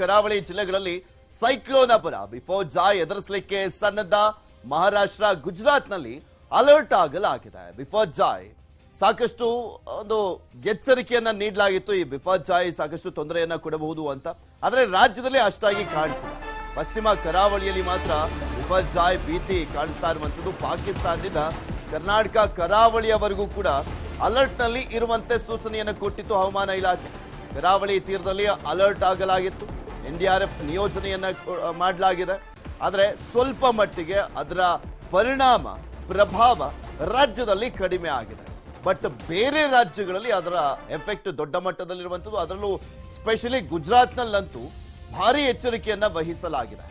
ಕರಾವಳಿ ಜಿಲ್ಲೆಗಳಲ್ಲಿ ಸೈಕ್ಲೋನ್ ಅಪರ ಬಿಫೋರ್ ಜಾಯ್ ಎದುರಿಸಲಿಕ್ಕೆ ಸನ್ನದ್ಧ ಮಹಾರಾಷ್ಟ್ರ, ಗುಜರಾತ್ನಲ್ಲಿ ಅಲರ್ಟ್ ಆಗಲಾಗಿದೆ. ಬಿಫೋರ್ ಜಾಯ್ ಸಾಕಷ್ಟು ಒಂದು ಎಚ್ಚರಿಕೆಯನ್ನ ನೀಡಲಾಗಿತ್ತು. ಈ ಬಿಫೋರ್ ಜಾಯ್ ಸಾಕಷ್ಟು ತೊಂದರೆಯನ್ನ ಕೊಡಬಹುದು ಅಂತ. ಆದರೆ ರಾಜ್ಯದಲ್ಲಿ ಅಷ್ಟಾಗಿ ಕಾಣಿಸಿಲ್ಲ. ಪಶ್ಚಿಮ ಕರಾವಳಿಯಲ್ಲಿ ಮಾತ್ರ ಬಿಫೋರ್ ಜಾಯ್ ಭೀತಿ ಕಾಣಿಸ್ತಾ ಇರುವಂತದ್ದು ಪಾಕಿಸ್ತಾನದಿಂದ ಕರ್ನಾಟಕ ಕರಾವಳಿಯವರೆಗೂ ಕೂಡ ಅಲರ್ಟ್ನಲ್ಲಿ ಇರುವಂತೆ ಸೂಚನೆಯನ್ನು ಕೊಟ್ಟಿತ್ತು ಹವಾಮಾನ ಇಲಾಖೆ. ಕರಾವಳಿ ತೀರದಲ್ಲಿ ಅಲರ್ಟ್ ಆಗಲಾಗಿತ್ತು. ಎನ್ಡಿಆರ್ಎಫ್ ನಿಯೋಜನೆಯನ್ನ ನಿಯೋಜನೆಯನ್ನು ಮಾಡಲಾಗಿದೆ. ಆದರೆ ಸ್ವಲ್ಪ ಮಟ್ಟಿಗೆ ಅದರ ಪರಿಣಾಮ, ಪ್ರಭಾವ ರಾಜ್ಯದಲ್ಲಿ ಕಡಿಮೆ ಆಗಿದೆ. ಬಟ್ ಬೇರೆ ರಾಜ್ಯಗಳಲ್ಲಿ ಅದರ ಎಫೆಕ್ಟ್ ದೊಡ್ಡ ಮಟ್ಟದಲ್ಲಿರುವಂಥದ್ದು. ಅದರಲ್ಲೂ ಸ್ಪೆಷಲಿ ಗುಜರಾತ್ನಲ್ಲಂತೂ ಭಾರಿ ಎಚ್ಚರಿಕೆಯನ್ನು ವಹಿಸಲಾಗಿದೆ.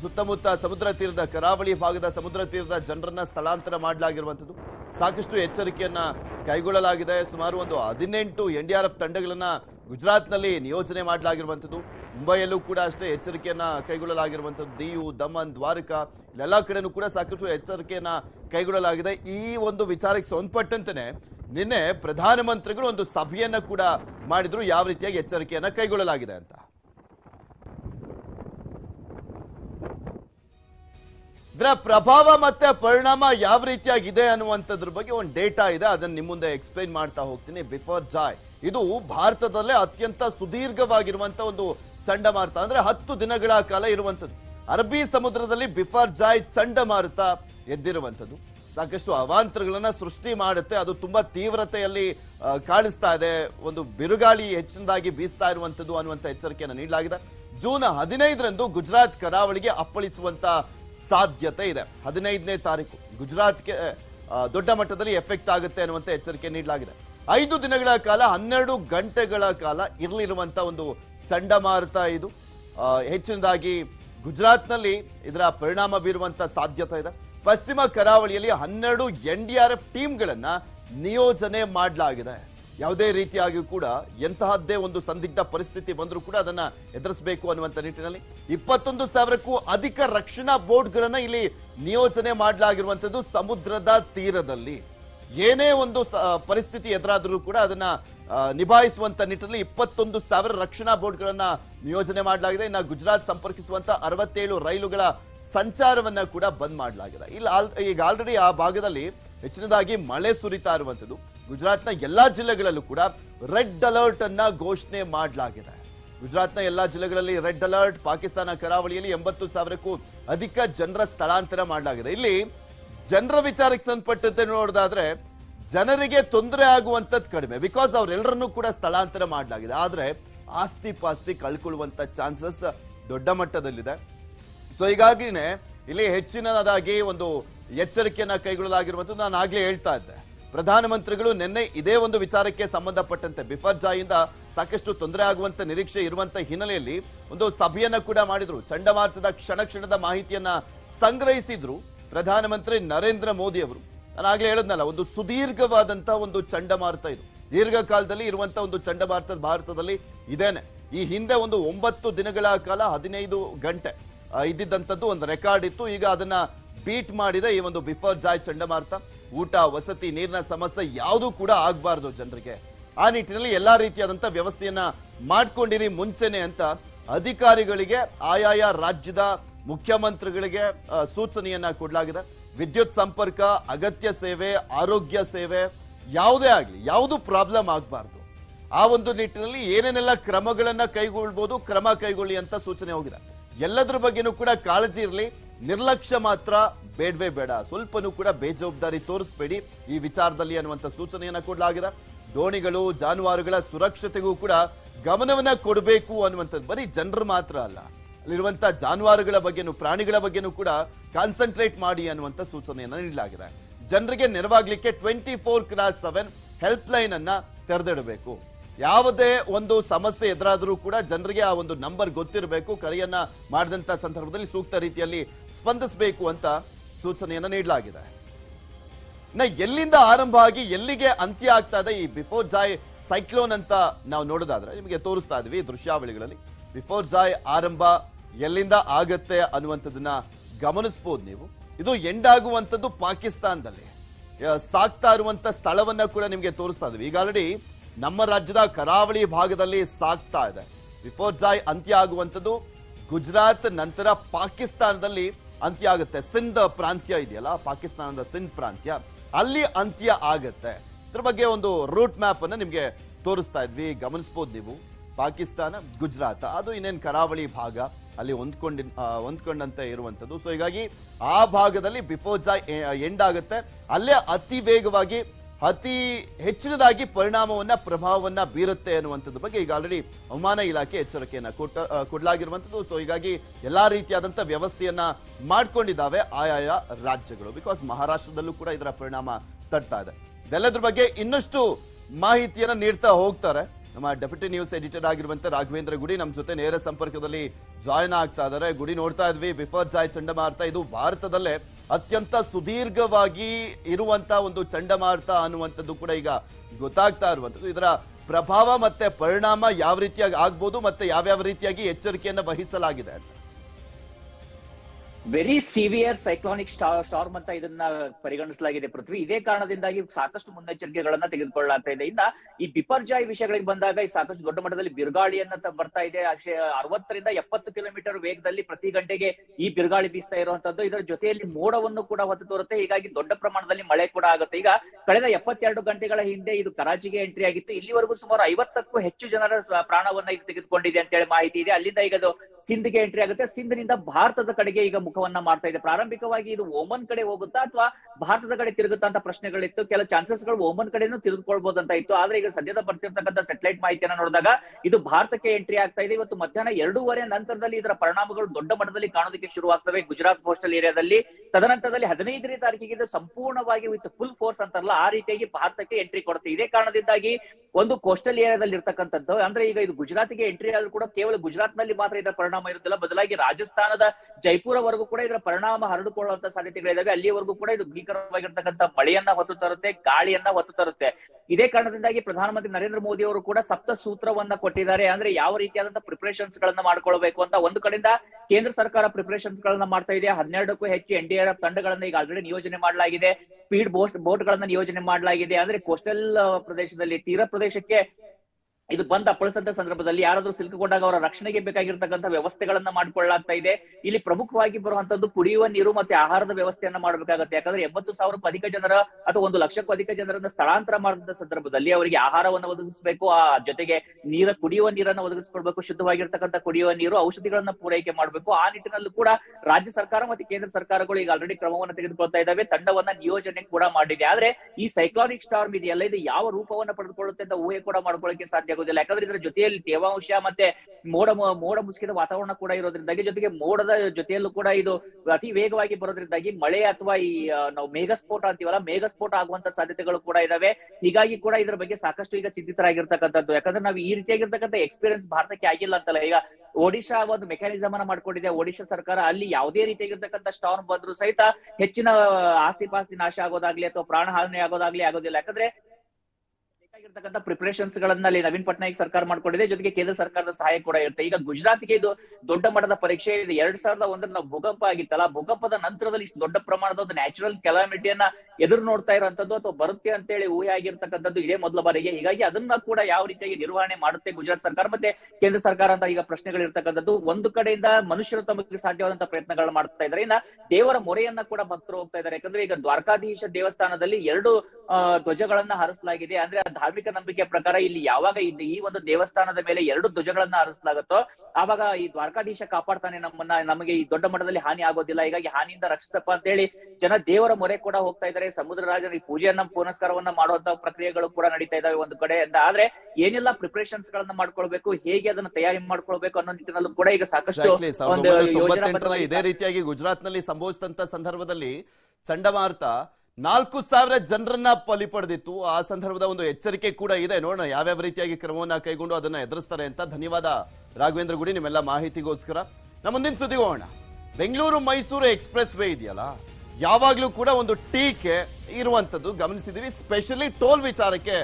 ಸುತ್ತಮುತ್ತ ಸಮುದ್ರ ತೀರದ ಕರಾವಳಿ ಭಾಗದ ಸಮುದ್ರ ತೀರದ ಜನರನ್ನ ಸ್ಥಳಾಂತರ ಮಾಡಲಾಗಿರುವಂಥದ್ದು. ಸಾಕಷ್ಟು ಎಚ್ಚರಿಕೆಯನ್ನ ಕೈಗೊಳ್ಳಲಾಗಿದೆ. ಸುಮಾರು ಒಂದು ಹದಿನೆಂಟು ಎನ್ ಡಿ ಆರ್ ಎಫ್ ತಂಡಗಳನ್ನ ಗುಜರಾತ್ನಲ್ಲಿ ನಿಯೋಜನೆ ಮಾಡಲಾಗಿರುವಂಥದ್ದು. ಮುಂಬೈಯಲ್ಲೂ ಕೂಡ ಅಷ್ಟೇ ಎಚ್ಚರಿಕೆಯನ್ನ ಕೈಗೊಳ್ಳಲಾಗಿರುವಂಥದ್ದು. ದಿಯು, ದಮನ್, ದ್ವಾರಕಾ, ಇಲ್ಲೆಲ್ಲ ಕಡೆನೂ ಕೂಡ ಸಾಕಷ್ಟು ಎಚ್ಚರಿಕೆಯನ್ನ ಕೈಗೊಳ್ಳಲಾಗಿದೆ. ಈ ಒಂದು ವಿಚಾರಕ್ಕೆ ಸಂಬಂಧಪಟ್ಟಂತೆ ನಿನ್ನೆ ಪ್ರಧಾನಮಂತ್ರಿಗಳು ಒಂದು ಸಭೆಯನ್ನು ಕೂಡ ಮಾಡಿದ್ರು. ಯಾವ ರೀತಿಯಾಗಿ ಎಚ್ಚರಿಕೆಯನ್ನು ಕೈಗೊಳ್ಳಲಾಗಿದೆ ಅಂತ. ಇದರ ಪ್ರಭಾವ ಮತ್ತೆ ಪರಿಣಾಮ ಯಾವ ರೀತಿಯಾಗಿದೆ ಅನ್ನುವಂಥದ್ರ ಬಗ್ಗೆ ಒಂದು ಡೇಟಾ ಇದೆ. ಅದನ್ನು ನಿಮ್ಮ ಮುಂದೆ ಎಕ್ಸ್ಪ್ಲೈನ್ ಮಾಡ್ತಾ ಹೋಗ್ತೀನಿ. ಬಿಫೋರ್ ಜಾಯ್, ಇದು ಭಾರತದಲ್ಲೇ ಅತ್ಯಂತ ಸುದೀರ್ಘವಾಗಿರುವಂತ ಒಂದು ಚಂಡಮಾರುತ. ಅಂದ್ರೆ ಹತ್ತು ದಿನಗಳ ಕಾಲ ಇರುವಂತದ್ದು ಅರಬ್ಬಿ ಸಮುದ್ರದಲ್ಲಿ ಬಿಫಾರ್ ಜಾಯ್ ಚಂಡಮಾರುತ ಎದ್ದಿರುವಂತದ್ದು ಸಾಕಷ್ಟು ಅವಾಂತರಗಳನ್ನ ಸೃಷ್ಟಿ ಮಾಡುತ್ತೆ. ಅದು ತುಂಬಾ ತೀವ್ರತೆಯಲ್ಲಿ ಕಾಣಿಸ್ತಾ ಇದೆ. ಒಂದು ಬಿರುಗಾಳಿ ಹೆಚ್ಚಿನದಾಗಿ ಬೀಸ್ತಾ ಇರುವಂತದ್ದು ಅನ್ನುವಂತ ಎಚ್ಚರಿಕೆಯನ್ನು ನೀಡಲಾಗಿದೆ. ಜೂನ್ ಹದಿನೈದರಂದು ಗುಜರಾತ್ ಕರಾವಳಿಗೆ ಅಪ್ಪಳಿಸುವಂತ ಸಾಧ್ಯತೆ ಇದೆ. ಹದಿನೈದನೇ ತಾರೀಕು ಗುಜರಾತ್ಗೆ ದೊಡ್ಡ ಮಟ್ಟದಲ್ಲಿ ಎಫೆಕ್ಟ್ ಆಗುತ್ತೆ ಅನ್ನುವಂತ ಎಚ್ಚರಿಕೆ ನೀಡಲಾಗಿದೆ. ಐದು ದಿನಗಳ ಕಾಲ, ಹನ್ನೆರಡು ಗಂಟೆಗಳ ಕಾಲ ಇರಲಿರುವಂಥ ಒಂದು ಚಂಡಮಾರುತ ಇದು. ಹೆಚ್ಚಿನದಾಗಿ ಗುಜರಾತ್ನಲ್ಲಿ ಇದರ ಪರಿಣಾಮ ಬೀರುವಂತ ಸಾಧ್ಯತೆ ಇದೆ. ಪಶ್ಚಿಮ ಕರಾವಳಿಯಲ್ಲಿ ಹನ್ನೆರಡು ಎನ್ ಡಿ ಆರ್ ಎಫ್ ಟೀಮ್ಗಳನ್ನು ನಿಯೋಜನೆ ಮಾಡಲಾಗಿದೆ. ಯಾವುದೇ ರೀತಿಯಾಗಿ ಕೂಡ ಎಂತಹದ್ದೇ ಒಂದು ಸಂದಿಗ್ಧ ಪರಿಸ್ಥಿತಿ ಬಂದರೂ ಕೂಡ ಅದನ್ನ ಎದುರಿಸಬೇಕು ಅನ್ನುವಂತ ನಿಟ್ಟಿನಲ್ಲಿ ಇಪ್ಪತ್ತೊಂದು ಸಾವಿರಕ್ಕೂ ಅಧಿಕ ರಕ್ಷಣಾ ಬೋರ್ಡ್ಗಳನ್ನು ಇಲ್ಲಿ ನಿಯೋಜನೆ ಮಾಡಲಾಗಿರುವಂತದ್ದು ಸಮುದ್ರದ ತೀರದಲ್ಲಿ. ಏನೇ ಒಂದು ಪರಿಸ್ಥಿತಿ ಎದುರಾದರೂ ಕೂಡ ಅದನ್ನ ನಿಭಾಯಿಸುವಂತ ನಿಟ್ಟಿನಲ್ಲಿ ಇಪ್ಪತ್ತೊಂದು ಸಾವಿರ ರಕ್ಷಣಾ ಬೋರ್ಡ್ಗಳನ್ನು ನಿಯೋಜನೆ ಮಾಡಲಾಗಿದೆ. ಇನ್ನು ಗುಜರಾತ್ ಸಂಪರ್ಕಿಸುವಂತ ಅರವತ್ತೇಳು ರೈಲುಗಳ ಸಂಚಾರವನ್ನ ಕೂಡ ಬಂದ್ ಮಾಡಲಾಗಿದೆ. ಇಲ್ಲಿ ಈಗ ಆಲ್ರೆಡಿ ಆ ಭಾಗದಲ್ಲಿ ಹೆಚ್ಚಿನದಾಗಿ ಮಳೆ ಸುರಿತಾ ಇರುವಂಥದ್ದು. ಗುಜರಾತ್ನ ಎಲ್ಲಾ ಜಿಲ್ಲೆಗಳಲ್ಲೂ ಕೂಡ ರೆಡ್ ಅಲರ್ಟ್ ಅನ್ನ ಘೋಷಣೆ ಮಾಡಲಾಗಿದೆ. ಗುಜರಾತ್ನ ಎಲ್ಲಾ ಜಿಲ್ಲೆಗಳಲ್ಲಿ ರೆಡ್ ಅಲರ್ಟ್, ಪಾಕಿಸ್ತಾನ ಕರಾವಳಿಯಲ್ಲಿ ಎಂಬತ್ತು ಸಾವಿರಕ್ಕೂ ಅಧಿಕ ಜನರ ಸ್ಥಳಾಂತರ ಮಾಡಲಾಗಿದೆ. ಇಲ್ಲಿ ಜನರ ವಿಚಾರಕ್ಕೆ ಸಂಬಂಧಪಟ್ಟಂತೆ ನೋಡೋದಾದ್ರೆ, ಜನರಿಗೆ ತೊಂದರೆ ಆಗುವಂತದ್ದು ಕಡಿಮೆ. ಬಿಕಾಸ್ ಅವರೆಲ್ಲರನ್ನೂ ಕೂಡ ಸ್ಥಳಾಂತರ ಮಾಡಲಾಗಿದೆ. ಆದ್ರೆ ಆಸ್ತಿ ಪಾಸ್ತಿ ಕಳ್ಕೊಳ್ಳುವಂತ ಚಾನ್ಸಸ್ ದೊಡ್ಡ ಮಟ್ಟದಲ್ಲಿದೆ. ಸೊ ಹೀಗಾಗಿನೇ ಇಲ್ಲಿ ಹೆಚ್ಚಿನದಾಗಿ ಒಂದು ಎಚ್ಚರಿಕೆಯನ್ನ ಕೈಗೊಳ್ಳಲಾಗಿರುವಂಥದ್ದು ನಾನು ಆಗಲೇ ಹೇಳ್ತಾ ಇದ್ದೆ. ಪ್ರಧಾನಮಂತ್ರಿಗಳು ನಿನ್ನೆ ಇದೇ ಒಂದು ವಿಚಾರಕ್ಕೆ ಸಂಬಂಧಪಟ್ಟಂತೆ ಬಿಫರ್ ಜಾಯಿಂದ ಸಾಕಷ್ಟು ತೊಂದರೆ ಆಗುವಂತ ನಿರೀಕ್ಷೆ ಇರುವಂತ ಹಿನ್ನೆಲೆಯಲ್ಲಿ ಒಂದು ಸಭೆಯನ್ನ ಕೂಡ ಮಾಡಿದ್ರು. ಚಂಡಮಾರುತದ ಕ್ಷಣ ಕ್ಷಣದ ಮಾಹಿತಿಯನ್ನ ಸಂಗ್ರಹಿಸಿದ್ರು ಪ್ರಧಾನಮಂತ್ರಿ ನರೇಂದ್ರ ಮೋದಿ ಅವರು. ನಾನು ಆಗ್ಲೇ ಹೇಳದ್ನಲ್ಲ, ಒಂದು ಸುದೀರ್ಘವಾದಂತ ಒಂದು ಚಂಡಮಾರುತ ಇದು. ದೀರ್ಘಕಾಲದಲ್ಲಿ ಇರುವಂತ ಒಂದು ಚಂಡಮಾರುತ ಭಾರತದಲ್ಲಿ ಇದೇನೆ. ಈ ಹಿಂದೆ ಒಂದು ಒಂಬತ್ತು ದಿನಗಳ ಕಾಲ ಹದಿನೈದು ಗಂಟೆ ಇದ್ದಿದ್ದಂಥದ್ದು ಒಂದು ರೆಕಾರ್ಡ್ ಇತ್ತು. ಈಗ ಅದನ್ನ ಬೀಟ್ ಮಾಡಿದೆ ಈ ಒಂದು ಬಿಫೋರ್ ಜಾಯ್ ಚಂಡಮಾರುತ, ಊಟ, ವಸತಿ, ನೀರಿನ ಸಮಸ್ಯೆ ಯಾವುದೂ ಕೂಡ ಆಗಬಾರ್ದು ಜನರಿಗೆ. ಆ ನಿಟ್ಟಿನಲ್ಲಿ ಎಲ್ಲಾ ರೀತಿಯಾದಂಥ ವ್ಯವಸ್ಥೆಯನ್ನ ಮಾಡ್ಕೊಂಡಿರಿ ಮುಂಚೆನೆ ಅಂತ ಅಧಿಕಾರಿಗಳಿಗೆ, ಆಯಾಯ ರಾಜ್ಯದ ಮುಖ್ಯಮಂತ್ರಿಗಳಿಗೆ ಸೂಚನೆಯನ್ನ ಕೊಡಲಾಗಿದೆ. ವಿದ್ಯುತ್ ಸಂಪರ್ಕ, ಅಗತ್ಯ ಸೇವೆ, ಆರೋಗ್ಯ ಸೇವೆ ಯಾವುದೇ ಆಗಲಿ, ಯಾವುದು ಪ್ರಾಬ್ಲಮ್ ಆಗಬಾರ್ದು. ಆ ಒಂದು ನಿಟ್ಟಿನಲ್ಲಿ ಏನೇನೆಲ್ಲ ಕ್ರಮಗಳನ್ನ ಕೈಗೊಳ್ಬೋದು, ಕ್ರಮ ಕೈಗೊಳ್ಳಿ ಅಂತ ಸೂಚನೆ ಹೋಗಿದೆ. ಎಲ್ಲದರ ಬಗ್ಗೆನೂ ಕೂಡ ಕಾಳಜಿ ಇರಲಿ. ನಿರ್ಲಕ್ಷ್ಯ ಮಾತ್ರ ಬೇಡವೇ ಬೇಡ. ಸ್ವಲ್ಪನೂ ಕೂಡ ಬೇಜವಾಬ್ದಾರಿ ತೋರಿಸ್ಬೇಡಿ. ಈ ವಿಚಾರದಲ್ಲಿ ಅನ್ನುವಂಥ ಸೂಚನೆಯನ್ನ ಕೊಡಲಾಗಿದೆ. ದೋಣಿಗಳು, ಜಾನುವಾರುಗಳ ಸುರಕ್ಷತೆಗೂ ಕೂಡ ಗಮನವನ್ನ ಕೊಡಬೇಕು ಅನ್ನುವಂಥದ್ದು ಬರೀ ಜನರು ಮಾತ್ರ ಅಲ್ಲ. ಅಲ್ಲಿರುವಂತಹ ಜಾನುವಾರುಗಳ ಬಗ್ಗೆನೂ, ಪ್ರಾಣಿಗಳ ಬಗ್ಗೆನೂ ಕೂಡ ಕಾನ್ಸಂಟ್ರೇಟ್ ಮಾಡಿ ಅನ್ನುವಂಥ ಸೂಚನೆಯನ್ನ ನೀಡಲಾಗಿದೆ. ಜನರಿಗೆ ನೆರವಾಗ್ಲಿಕ್ಕೆ twenty four cross seven helpline ಅನ್ನ ತೆರೆದಿಡಬೇಕು. ಯಾವುದೇ ಒಂದು ಸಮಸ್ಯೆ ಎದುರಾದರೂ ಕೂಡ ಜನರಿಗೆ ಆ ಒಂದು ನಂಬರ್ ಗೊತ್ತಿರಬೇಕು, ಕರೆಯನ್ನ ಮಾಡಿದಂತ ಸಂದರ್ಭದಲ್ಲಿ ಸೂಕ್ತ ರೀತಿಯಲ್ಲಿ ಸ್ಪಂದಿಸಬೇಕು ಅಂತ ಸೂಚನೆಯನ್ನ ನೀಡಲಾಗಿದೆ. ಎಲ್ಲಿಂದ ಆರಂಭ ಆಗಿ ಎಲ್ಲಿಗೆ ಅಂತ್ಯ ಆಗ್ತಾ ಇದೆ ಈ ಬಿಫೋರ್ ಜಾಯ್ ಸೈಕ್ಲೋನ್ ಅಂತ ನಾವು ನೋಡೋದಾದ್ರೆ ನಿಮಗೆ ತೋರಿಸ್ತಾ ಇದ್ವಿ ದೃಶ್ಯಾವಳಿಗಳಲ್ಲಿ. ಬಿಫೋರ್ ಜಾಯ್ ಆರಂಭ ಎಲ್ಲಿಂದ ಆಗತ್ತೆ ಅನ್ನುವಂಥದ್ದನ್ನ ಗಮನಿಸಬಹುದು ನೀವು. ಇದು ಎಂಡ್ ಆಗುವಂಥದ್ದು ಪಾಕಿಸ್ತಾನದಲ್ಲಿ ಸಾಕ್ತಾ ಇರುವಂತ ಸ್ಥಳವನ್ನ ಕೂಡ ನಿಮಗೆ ತೋರಿಸ್ತಾ ಇದ್ವಿ. ಈಗ ಆಲ್ರೆಡಿ ನಮ್ಮ ರಾಜ್ಯದ ಕರಾವಳಿ ಭಾಗದಲ್ಲಿ ಸಾಗ್ತಾ ಇದೆ. ಬಿಫೋರ್ ಜಾಯ್ ಅಂತ್ಯ ಆಗುವಂಥದ್ದು ಗುಜರಾತ್, ನಂತರ ಪಾಕಿಸ್ತಾನದಲ್ಲಿ ಅಂತ್ಯ ಆಗುತ್ತೆ ಸಿಂಧ್ ಪ್ರಾಂತ್ಯ ಇದೆಯಲ್ಲ, ಪಾಕಿಸ್ತಾನದ ಸಿಂಧ್ ಪ್ರಾಂತ್ಯ. ಅಲ್ಲಿ ಅಂತ್ಯ ಆಗುತ್ತೆ. ಇದ್ರ ಬಗ್ಗೆ ಒಂದು ರೂಟ್ ಮ್ಯಾಪ್ ಅನ್ನು ನಿಮಗೆ ತೋರಿಸ್ತಾ ಇದ್ವಿ. ಗಮನಿಸಬಹುದು ನೀವು. ಪಾಕಿಸ್ತಾನ, ಗುಜರಾತ್, ಅದು ಇನ್ನೇನು ಕರಾವಳಿ ಭಾಗ ಅಲ್ಲಿ ಹೊಂದ್ಕೊಂಡಿ ಹೊಂದ್ಕೊಂಡಂತೆ ಇರುವಂಥದ್ದು. ಸೊ ಹೀಗಾಗಿ ಆ ಭಾಗದಲ್ಲಿ ಬಿಫೋರ್ ಜಾಯ್ ಎಂಡ್ ಆಗುತ್ತೆ. ಅಲ್ಲೇ ಅತಿ ವೇಗವಾಗಿ ಅತಿ ಹೆಚ್ಚಿನದಾಗಿ ಪರಿಣಾಮವನ್ನ, ಪ್ರಭಾವವನ್ನ ಬೀರುತ್ತೆ ಅನ್ನುವಂಥದ್ದು ಬಗ್ಗೆ ಈಗ ಆಲ್ರೆಡಿ ಹವಾಮಾನ ಇಲಾಖೆ ಎಚ್ಚರಿಕೆಯನ್ನ ಕೊಟ್ಟ ಕೊಡಲಾಗಿರುವಂಥದ್ದು. ಸೊ ಹೀಗಾಗಿ ಎಲ್ಲಾ ರೀತಿಯಾದಂತ ವ್ಯವಸ್ಥೆಯನ್ನ ಮಾಡ್ಕೊಂಡಿದ್ದಾವೆ ಆಯಾಯ ರಾಜ್ಯಗಳು. ಬಿಕಾಸ್ ಮಹಾರಾಷ್ಟ್ರದಲ್ಲೂ ಕೂಡ ಇದರ ಪರಿಣಾಮ ತಡ್ತಾ ಇದೆ. ಇದೆಲ್ಲದ್ರ ಬಗ್ಗೆ ಇನ್ನಷ್ಟು ಮಾಹಿತಿಯನ್ನ ನೀಡ್ತಾ ಹೋಗ್ತಾರೆ. ನಮ್ಮ ಡೆಪ್ಯೂಟಿ ನ್ಯೂಸ್ ಎಡಿಟರ್ ಆಗಿರುವಂತ ರಾಘವೇಂದ್ರ ಗುಡಿ ನಮ್ಮ ಜೊತೆ ನೇರ ಸಂಪರ್ಕದಲ್ಲಿ ಜಾಯ್ನ್ ಆಗ್ತಾ ಇದ್ದಾರೆ. ಗುಡಿ ನೋಡ್ತಾ ಇದ್ವಿ. ಬಿಫೋರ್ ಜಾಯ್ ಚಂಡಮಾರುತ ಇದು ಭಾರತದಲ್ಲೇ ಅತ್ಯಂತ ಸುದೀರ್ಘವಾಗಿ ಇರುವಂತ ಒಂದು ಚಂಡಮಾರುತ ಅನ್ನುವಂಥದ್ದು ಕೂಡ ಈಗ ಗೊತ್ತಾಗ್ತಾ ಇರುವಂಥದ್ದು. ಇದರ ಪ್ರಭಾವ ಮತ್ತೆ ಪರಿಣಾಮ ಯಾವ ರೀತಿಯಾಗಿ ಆಗ್ಬೋದು ಮತ್ತೆ ಯಾವ್ಯಾವ ರೀತಿಯಾಗಿ ಎಚ್ಚರಿಕೆಯನ್ನು ವಹಿಸಲಾಗಿದೆ ಅಂತ. ವೆರಿ ಸಿವಿಯರ್ ಸೈಕ್ಲಾನಿಕ್ ಸ್ಟಾರ್ಮ್ ಅಂತ ಇದನ್ನ ಪರಿಗಣಿಸಲಾಗಿದೆ ಪೃಥ್ವಿ. ಇದೇ ಕಾರಣದಿಂದಾಗಿ ಸಾಕಷ್ಟು ಮುನ್ನೆಚ್ಚರಿಕೆಗಳನ್ನ ತೆಗೆದುಕೊಳ್ಳಲಾಗ್ತಾ ಇದೆ. ಇನ್ನ ಈ ಬಿಪರ್ಜಾಯ್ ವಿಷಯಗಳಿಗೆ ಬಂದಾಗ ಈ ಸಾಕಷ್ಟು ದೊಡ್ಡ ಮಟ್ಟದಲ್ಲಿ ಬಿರುಗಾಳಿಯನ್ನ ಬರ್ತಾ ಇದೆ. ಅರವತ್ತರಿಂದ ಎಪ್ಪತ್ತು ಕಿಲೋಮೀಟರ್ ವೇಗದಲ್ಲಿ ಪ್ರತಿ ಗಂಟೆಗೆ ಈ ಬಿರುಗಾಳಿ ಬೀಸ್ತಾ ಇರುವಂತದ್ದು. ಇದರ ಜೊತೆಯಲ್ಲಿ ಮೋಡವನ್ನು ಕೂಡ ಹೊತ್ತು ತೋರುತ್ತೆ. ಹೀಗಾಗಿ ದೊಡ್ಡ ಪ್ರಮಾಣದಲ್ಲಿ ಮಳೆ ಕೂಡ ಆಗುತ್ತೆ. ಈಗ ಕಳೆದ ಎಪ್ಪತ್ತೆರಡು ಗಂಟೆಗಳ ಹಿಂದೆ ಇದು ಕರಾಚಿಗೆ ಎಂಟ್ರಿ ಆಗಿತ್ತು. ಇಲ್ಲಿವರೆಗೂ ಸುಮಾರು ಐವತ್ತಕ್ಕೂ ಹೆಚ್ಚು ಜನರ ಪ್ರಾಣವನ್ನ ಇದು ತೆಗೆದುಕೊಂಡಿದೆ ಅಂತ ಹೇಳಿ ಮಾಹಿತಿ ಇದೆ. ಅಲ್ಲಿಂದ ಈಗ ಅದು ಸಿಂಧ್ಗೆ ಎಂಟ್ರಿ ಆಗುತ್ತೆ. ಸಿಂಧ್ನಿಂದ ಭಾರತದ ಕಡೆಗೆ ಈಗ ಮುಖವನ್ನ ಮಾಡ್ತಾ ಇದೆ. ಪ್ರಾರಂಭಿಕವಾಗಿ ಇದು ಓಮನ್ ಕಡೆ ಹೋಗುತ್ತಾ ಅಥವಾ ಭಾರತದ ಕಡೆ ತಿರುಗುತ್ತಾ ಅಂತ ಪ್ರಶ್ನೆಗಳಿತ್ತು. ಕೆಲವು ಚಾನ್ಸಸ್ಗಳು ಓಮನ್ ಕಡೆನೂ ತಿರುಗಿಕೊಳ್ಬಹುದಂತ ಇತ್ತು. ಆದ್ರೆ ಈಗ ಸದ್ಯದ ಬರ್ತಿರ್ತಕ್ಕಂಥ ಸೆಟಲೈಟ್ ಮಾಹಿತಿಯನ್ನ ನೋಡಿದಾಗ ಇದು ಭಾರತಕ್ಕೆ ಎಂಟ್ರಿ ಆಗ್ತಾ ಇದೆ. ಇವತ್ತು ಮಧ್ಯಾಹ್ನ ಎರಡೂವರೆ ನಂತರದಲ್ಲಿ ಇದರ ಪರಿಣಾಮಗಳು ದೊಡ್ಡ ಮಟ್ಟದಲ್ಲಿ ಕಾಣೋದಕ್ಕೆ ಶುರುವಾಗ್ತವೆ. ಗುಜರಾತ್ ಕೋಸ್ಟಲ್ ಏರಿಯಾದಲ್ಲಿ ತದನಂತರದಲ್ಲಿ ಹದಿನೈದನೇ ತಾರೀಕಿಗೆ ಇದು ಸಂಪೂರ್ಣವಾಗಿ ವಿತ್ ಫುಲ್ ಫೋರ್ಸ್ ಅಂತಾರಲ್ಲ, ಆ ರೀತಿಯಾಗಿ ಭಾರತಕ್ಕೆ ಎಂಟ್ರಿ ಕೊಡುತ್ತೆ. ಇದೇ ಕಾರಣದಿಂದಾಗಿ ಒಂದು ಕೋಸ್ಟಲ್ ಏರಿಯಾದಲ್ಲಿ ಇರ್ತಕ್ಕಂಥದ್ದು, ಅಂದ್ರೆ ಈಗ ಇದು ಗುಜರಾತ್ಗೆ ಎಂಟ್ರಿ ಆದ್ರೂ ಕೂಡ ಕೇವಲ ಗುಜರಾತ್ನಲ್ಲಿ ಮಾತ್ರ ಇದರ ಪರಿಣಾಮ ಇರುತ್ತಿಲ್ಲ ಬದಲಾಗಿ ರಾಜಸ್ಥಾನದ ಜೈಪುರವರೆಗೂ ಕೂಡ ಇದರ ಪರಿಣಾಮ ಹರಡಿಕೊಳ್ಳುವಂತ ಸಾಧ್ಯತೆಗಳಿದಾವೆ. ಅಲ್ಲಿವರೆಗೂ ಕೂಡ ಇದು ಭೀಕರವಾಗಿರ್ತಕ್ಕಂಥ ಮಳೆಯನ್ನ ಹೊತ್ತು ತರುತ್ತೆ, ಗಾಳಿಯನ್ನ ಹೊತ್ತು ತರುತ್ತೆ. ಇದೇ ಕಾರಣದಿಂದಾಗಿ ಪ್ರಧಾನಮಂತ್ರಿ ನರೇಂದ್ರ ಮೋದಿ ಅವರು ಕೂಡ ಸಪ್ತ ಸೂತ್ರವನ್ನ ಕೊಟ್ಟಿದ್ದಾರೆ. ಅಂದ್ರೆ ಯಾವ ರೀತಿಯಾದಂತಹ ಪ್ರಿಪರೇಷನ್ಸ್ ಗಳನ್ನ ಮಾಡ್ಕೊಳ್ಬೇಕು ಅಂತ ಒಂದು ಕಡೆಯಿಂದ ಕೇಂದ್ರ ಸರ್ಕಾರ ಪ್ರಿಪರೇಷನ್ಸ್ ಗಳನ್ನ ಮಾಡ್ತಾ ಇದೆ. ಹನ್ನೆರಡಕ್ಕೂ ಹೆಚ್ಚು ಎನ್ ಡಿ ಆರ್ ಎಫ್ ತಂಡಗಳನ್ನ ಈಗ ಆಲ್ರೆಡಿ ನಿಯೋಜನೆ ಮಾಡಲಾಗಿದೆ. ಸ್ಪೀಡ್ ಬೋಟ್ ಬೋಟ್ ಗಳನ್ನ ನಿಯೋಜನೆ ಮಾಡಲಾಗಿದೆ. ಅಂದ್ರೆ ಕೋಸ್ಟಲ್ ಪ್ರದೇಶದಲ್ಲಿ, ತೀರ ಪ್ರದೇಶಕ್ಕೆ ಇದು ಬಂದ ಅಪ್ಪಳಿಸಂತ ಸಂದರ್ಭದಲ್ಲಿ ಯಾರಾದ್ರೂ ಸಿಲುಕಿಕೊಂಡಾಗ ಅವರ ರಕ್ಷಣೆಗೆ ಬೇಕಾಗಿರ್ತಕ್ಕಂಥ ವ್ಯವಸ್ಥೆಗಳನ್ನ ಮಾಡಿಕೊಳ್ಳಾಗ್ತಾ ಇದೆ. ಇಲ್ಲಿ ಪ್ರಮುಖವಾಗಿ ಬರುವಂತದ್ದು ಕುಡಿಯುವ ನೀರು ಮತ್ತೆ ಆಹಾರದ ವ್ಯವಸ್ಥೆಯನ್ನ ಮಾಡಬೇಕಾಗುತ್ತೆ. ಯಾಕಂದ್ರೆ ಎಂಬತ್ತು ಸಾವಿರಕ್ಕೂ ಅಧಿಕ ಜನರ ಅಥವಾ ಒಂದು ಲಕ್ಷಕ್ಕೂ ಅಧಿಕ ಜನರನ್ನ ಸ್ಥಳಾಂತರ ಮಾಡಿದ ಸಂದರ್ಭದಲ್ಲಿ ಅವರಿಗೆ ಆಹಾರವನ್ನು ಒದಗಿಸಬೇಕು. ಆ ಜೊತೆಗೆ ನೀರ, ಕುಡಿಯುವ ನೀರನ್ನ ಒದಗಿಸಿಕೊಡ್ಬೇಕು ಶುದ್ಧವಾಗಿರ್ತಕ್ಕಂಥ ಕುಡಿಯುವ ನೀರು, ಔಷಧಿಗಳನ್ನ ಪೂರೈಕೆ ಮಾಡಬೇಕು. ಆ ನಿಟ್ಟಿನಲ್ಲೂ ಕೂಡ ರಾಜ್ಯ ಸರ್ಕಾರ ಮತ್ತೆ ಕೇಂದ್ರ ಸರ್ಕಾರಗಳು ಈಗ ಆಲ್ರೆಡಿ ಕ್ರಮವನ್ನು ತೆಗೆದುಕೊಳ್ತಾ ಇದ್ದಾವೆ ತಂಡವನ್ನ ನಿಯೋಜನೆ ಕೂಡ ಮಾಡಿದೆ. ಆದ್ರೆ ಈ ಸೈಕ್ಲಾನಿಕ್ ಸ್ಟಾರ್ಮ್ ಇದೆಯಲ್ಲ, ಇದು ಯಾವ ರೂಪವನ್ನ ಪಡೆದುಕೊಳ್ಳುತ್ತೆ ಅಂತ ಊಹೆ ಕೂಡ ಮಾಡ್ಕೊಳ್ಳಕ್ಕೆ ಸಾಧ್ಯ ಆಗುದಿಲ್ಲ. ಯಾಕಂದ್ರೆ ಇದರ ಜೊತೆಯಲ್ಲಿ ತೇವಾಂಶ ಮತ್ತೆ ಮೋಡ ಮೋಡ ಮುಸುಕಿದ ವಾತಾವರಣ ಕೂಡ ಇರೋದ್ರಿಂದಾಗಿ ಜೊತೆಗೆ ಮೋಡದ ಜೊತೆಯಲ್ಲೂ ಕೂಡ ಇದು ಅತಿ ವೇಗವಾಗಿ ಬರೋದ್ರಿಂದಾಗಿ ಮಳೆ ಅಥವಾ ಈ ನಾವು ಮೇಘಸ್ಫೋಟ ಅಂತೀವಲ್ಲ, ಮೇಘಸ್ಫೋಟ ಆಗುವಂತ ಸಾಧ್ಯತೆಗಳು ಕೂಡ ಇದಾವೆ. ಹೀಗಾಗಿ ಕೂಡ ಇದ್ರ ಬಗ್ಗೆ ಸಾಕಷ್ಟು ಈಗ ಚಿಂತಿತರಾಗಿರ್ತಕ್ಕಂಥದ್ದು. ಯಾಕಂದ್ರೆ ನಾವು ಈ ರೀತಿಯಾಗಿರ್ತಕ್ಕಂಥ ಎಕ್ಸ್ಪೀರಿಯನ್ಸ್ ಭಾರತಕ್ಕೆ ಆಗಿಲ್ಲ ಅಂತಲ್ಲ. ಈಗ ಒಡಿಶಾ ಒಂದು ಮೆಕ್ಯಾನಿಸಮ್ ಅನ್ನ ಮಾಡ್ಕೊಂಡಿದೆ. ಒಡಿಶಾ ಸರ್ಕಾರ ಅಲ್ಲಿ ಯಾವುದೇ ರೀತಿಯಾಗಿರ್ತಕ್ಕಂಥ ಸ್ಟಾರ್ಮ್ ಬಂದ್ರು ಸಹಿತ ಹೆಚ್ಚಿನ ಆಸ್ತಿ ಪಾಸ್ತಿ ನಾಶ ಆಗೋದಾಗ್ಲಿ ಅಥವಾ ಪ್ರಾಣ ಹಾನಿ ಆಗೋದಾಗ್ಲಿ ಆಗೋದಿಲ್ಲ. ಯಾಕಂದ್ರೆ ಬೇಕಾಗಿರ್ತಕ್ಕಂಥ ಪ್ರಿಪರೇಷನ್ಸ್ ಗಳನ್ನ ಅಲ್ಲಿ ನವೀನ್ ಪಟ್ನಾಯಕ್ ಸರ್ಕಾರ ಮಾಡ್ಕೊಂಡಿದೆ. ಜೊತೆಗೆ ಕೇಂದ್ರ ಸರ್ಕಾರದ ಸಹಾಯ ಕೂಡ ಇರುತ್ತೆ. ಈಗ ಗುಜರಾತ್ಗೆ ಇದು ದೊಡ್ಡ ಮಟ್ಟದ ಪರೀಕ್ಷೆ ಇದೆ. ಎರಡ್ ಸಾವಿರದ ಒಂದರ ಭೂಕಂಪ ಆಗಿತ್ತಲ್ಲ, ಭೂಕಂಪದ ನಂತರದಲ್ಲಿ ಇಷ್ಟು ದೊಡ್ಡ ಪ್ರಮಾಣದ ಒಂದು ನ್ಯಾಚುರಲ್ ಕೆಲಾಮಿಟಿಯನ್ನ ಎದುರು ನೋಡ್ತಾ ಇರುವಂತದ್ದು ಅಥವಾ ಬರುತ್ತೆ ಅಂತೇಳಿ ಊಹೆ ಆಗಿರ್ತಕ್ಕಂಥದ್ದು ಇದೇ ಮೊದಲ ಬಾರಿಗೆ. ಹೀಗಾಗಿ ಅದನ್ನ ಕೂಡ ಯಾವ ರೀತಿಯಾಗಿ ನಿರ್ವಹಣೆ ಮಾಡುತ್ತೆ ಗುಜರಾತ್ ಸರ್ಕಾರ ಮತ್ತೆ ಕೇಂದ್ರ ಸರ್ಕಾರ ಅಂತ ಈಗ ಪ್ರಶ್ನೆಗಳು ಇರ್ತಕ್ಕಂಥದ್ದು ಒಂದು ಕಡೆಯಿಂದ ಮನುಷ್ಯರು ತಮಗೆ ಸಾಧ್ಯವಾದಂತಹ ಪ್ರಯತ್ನಗಳು ಮಾಡ್ತಾ ಇದ್ದಾರೆ. ಇನ್ನ ದೇವರ ಮೊರೆಯನ್ನ ಕೂಡ ಭಕ್ತರು ಹೋಗ್ತಾ ಇದ್ದಾರೆ. ಯಾಕಂದ್ರೆ ಈಗ ದ್ವಾರಕಾಧೀಶ ದೇವಸ್ಥಾನದಲ್ಲಿ ಎರಡು ಧ್ವಜಗಳನ್ನ ಹಾರಿಸಲಾಗಿದೆ. ಅಂದ್ರೆ ಧಾರ್ಮಿಕ ನಂಬಿಕೆ ಪ್ರಕಾರ ಇಲ್ಲಿ ಯಾವಾಗ ಇಲ್ಲಿ ಈ ಒಂದು ದೇವಸ್ಥಾನದ ಮೇಲೆ ಎರಡು ಧ್ವಜಗಳನ್ನ ಹರಿಸಲಾಗುತ್ತೋ ಆವಾಗ ಈ ದ್ವಾರಕಾಧೀಶ ಕಾಪಾಡ್ತಾನೆ ನಮ್ಮನ್ನ ನಮಗೆ ಈ ದೊಡ್ಡ ಮಟ್ಟದಲ್ಲಿ ಹಾನಿ ಆಗೋದಿಲ್ಲ. ಹೀಗಾಗಿ ಹಾನಿಯಿಂದ ರಕ್ಷಿಸಪ್ಪ ಅಂತ ಹೇಳಿ ಜನ ದೇವರ ಮೊರೆ ಕೂಡ ಹೋಗ್ತಾ ಇದ್ದಾರೆ. ಸಮುದ್ರ ರಾಜನ ಈ ಪೂಜೆಯನ್ನ ಪುನಸ್ಕಾರವನ್ನ ಮಾಡುವಂತ ಪ್ರಕ್ರಿಯೆಗಳು ಕೂಡ ನಡೀತಾ ಇದಾವೆ ಒಂದು ಕಡೆ. ಅಂತ ಆದ್ರೆ ಏನೆಲ್ಲ ಪ್ರಿಪರೇಷನ್ಸ್ ಗಳನ್ನ ಮಾಡ್ಕೊಳ್ಬೇಕು ಹೇಗೆ ಅದನ್ನ ತಯಾರಿ ಮಾಡ್ಕೊಳ್ಬೇಕು ಅನ್ನೋ ನಿಟ್ಟಿನಲ್ಲೂ ಕೂಡ ಈಗ ಸಾಕಷ್ಟು ಒಂದು ಇದೇ ರೀತಿಯಾಗಿ ಗುಜರಾತ್ನಲ್ಲಿ ಸಂಭವಿಸಿದಂತ ಸಂದರ್ಭದಲ್ಲಿ ಚಂಡಮಾರುತ ನಾಲ್ಕು ಸಾವಿರ ಜನರನ್ನ ಬಲಿ ಪಡೆದಿತ್ತು. ಆ ಸಂದರ್ಭದ ಒಂದು ಎಚ್ಚರಿಕೆ ಕೂಡ ಇದೆ. ನೋಡೋಣ ಯಾವ್ಯಾವ ರೀತಿಯಾಗಿ ಕ್ರಮವನ್ನ ಕೈಗೊಂಡು ಅದನ್ನ ಎದುರಿಸ್ತಾರೆ ಅಂತ ಧನ್ಯವಾದ ರಾಘವೇಂದ್ರ ಗುಡಿ ನಿಮ್ಮೆಲ್ಲ ಮಾಹಿತಿಗೋಸ್ಕರ. ನಮ್ಮ ಮುಂದಿನ ಸುದ್ದಿಗೆ ಬೆಂಗಳೂರು ಮೈಸೂರು ಎಕ್ಸ್ಪ್ರೆಸ್ ವೇ ಇದೆಯಲ್ಲ, ಯಾವಾಗ್ಲೂ ಕೂಡ ಒಂದು ಟೀಕೆ ಇರುವಂತದ್ದು ಗಮನಿಸಿದೀವಿ. ಸ್ಪೆಷಲಿ ಟೋಲ್ ವಿಚಾರಕ್ಕೆ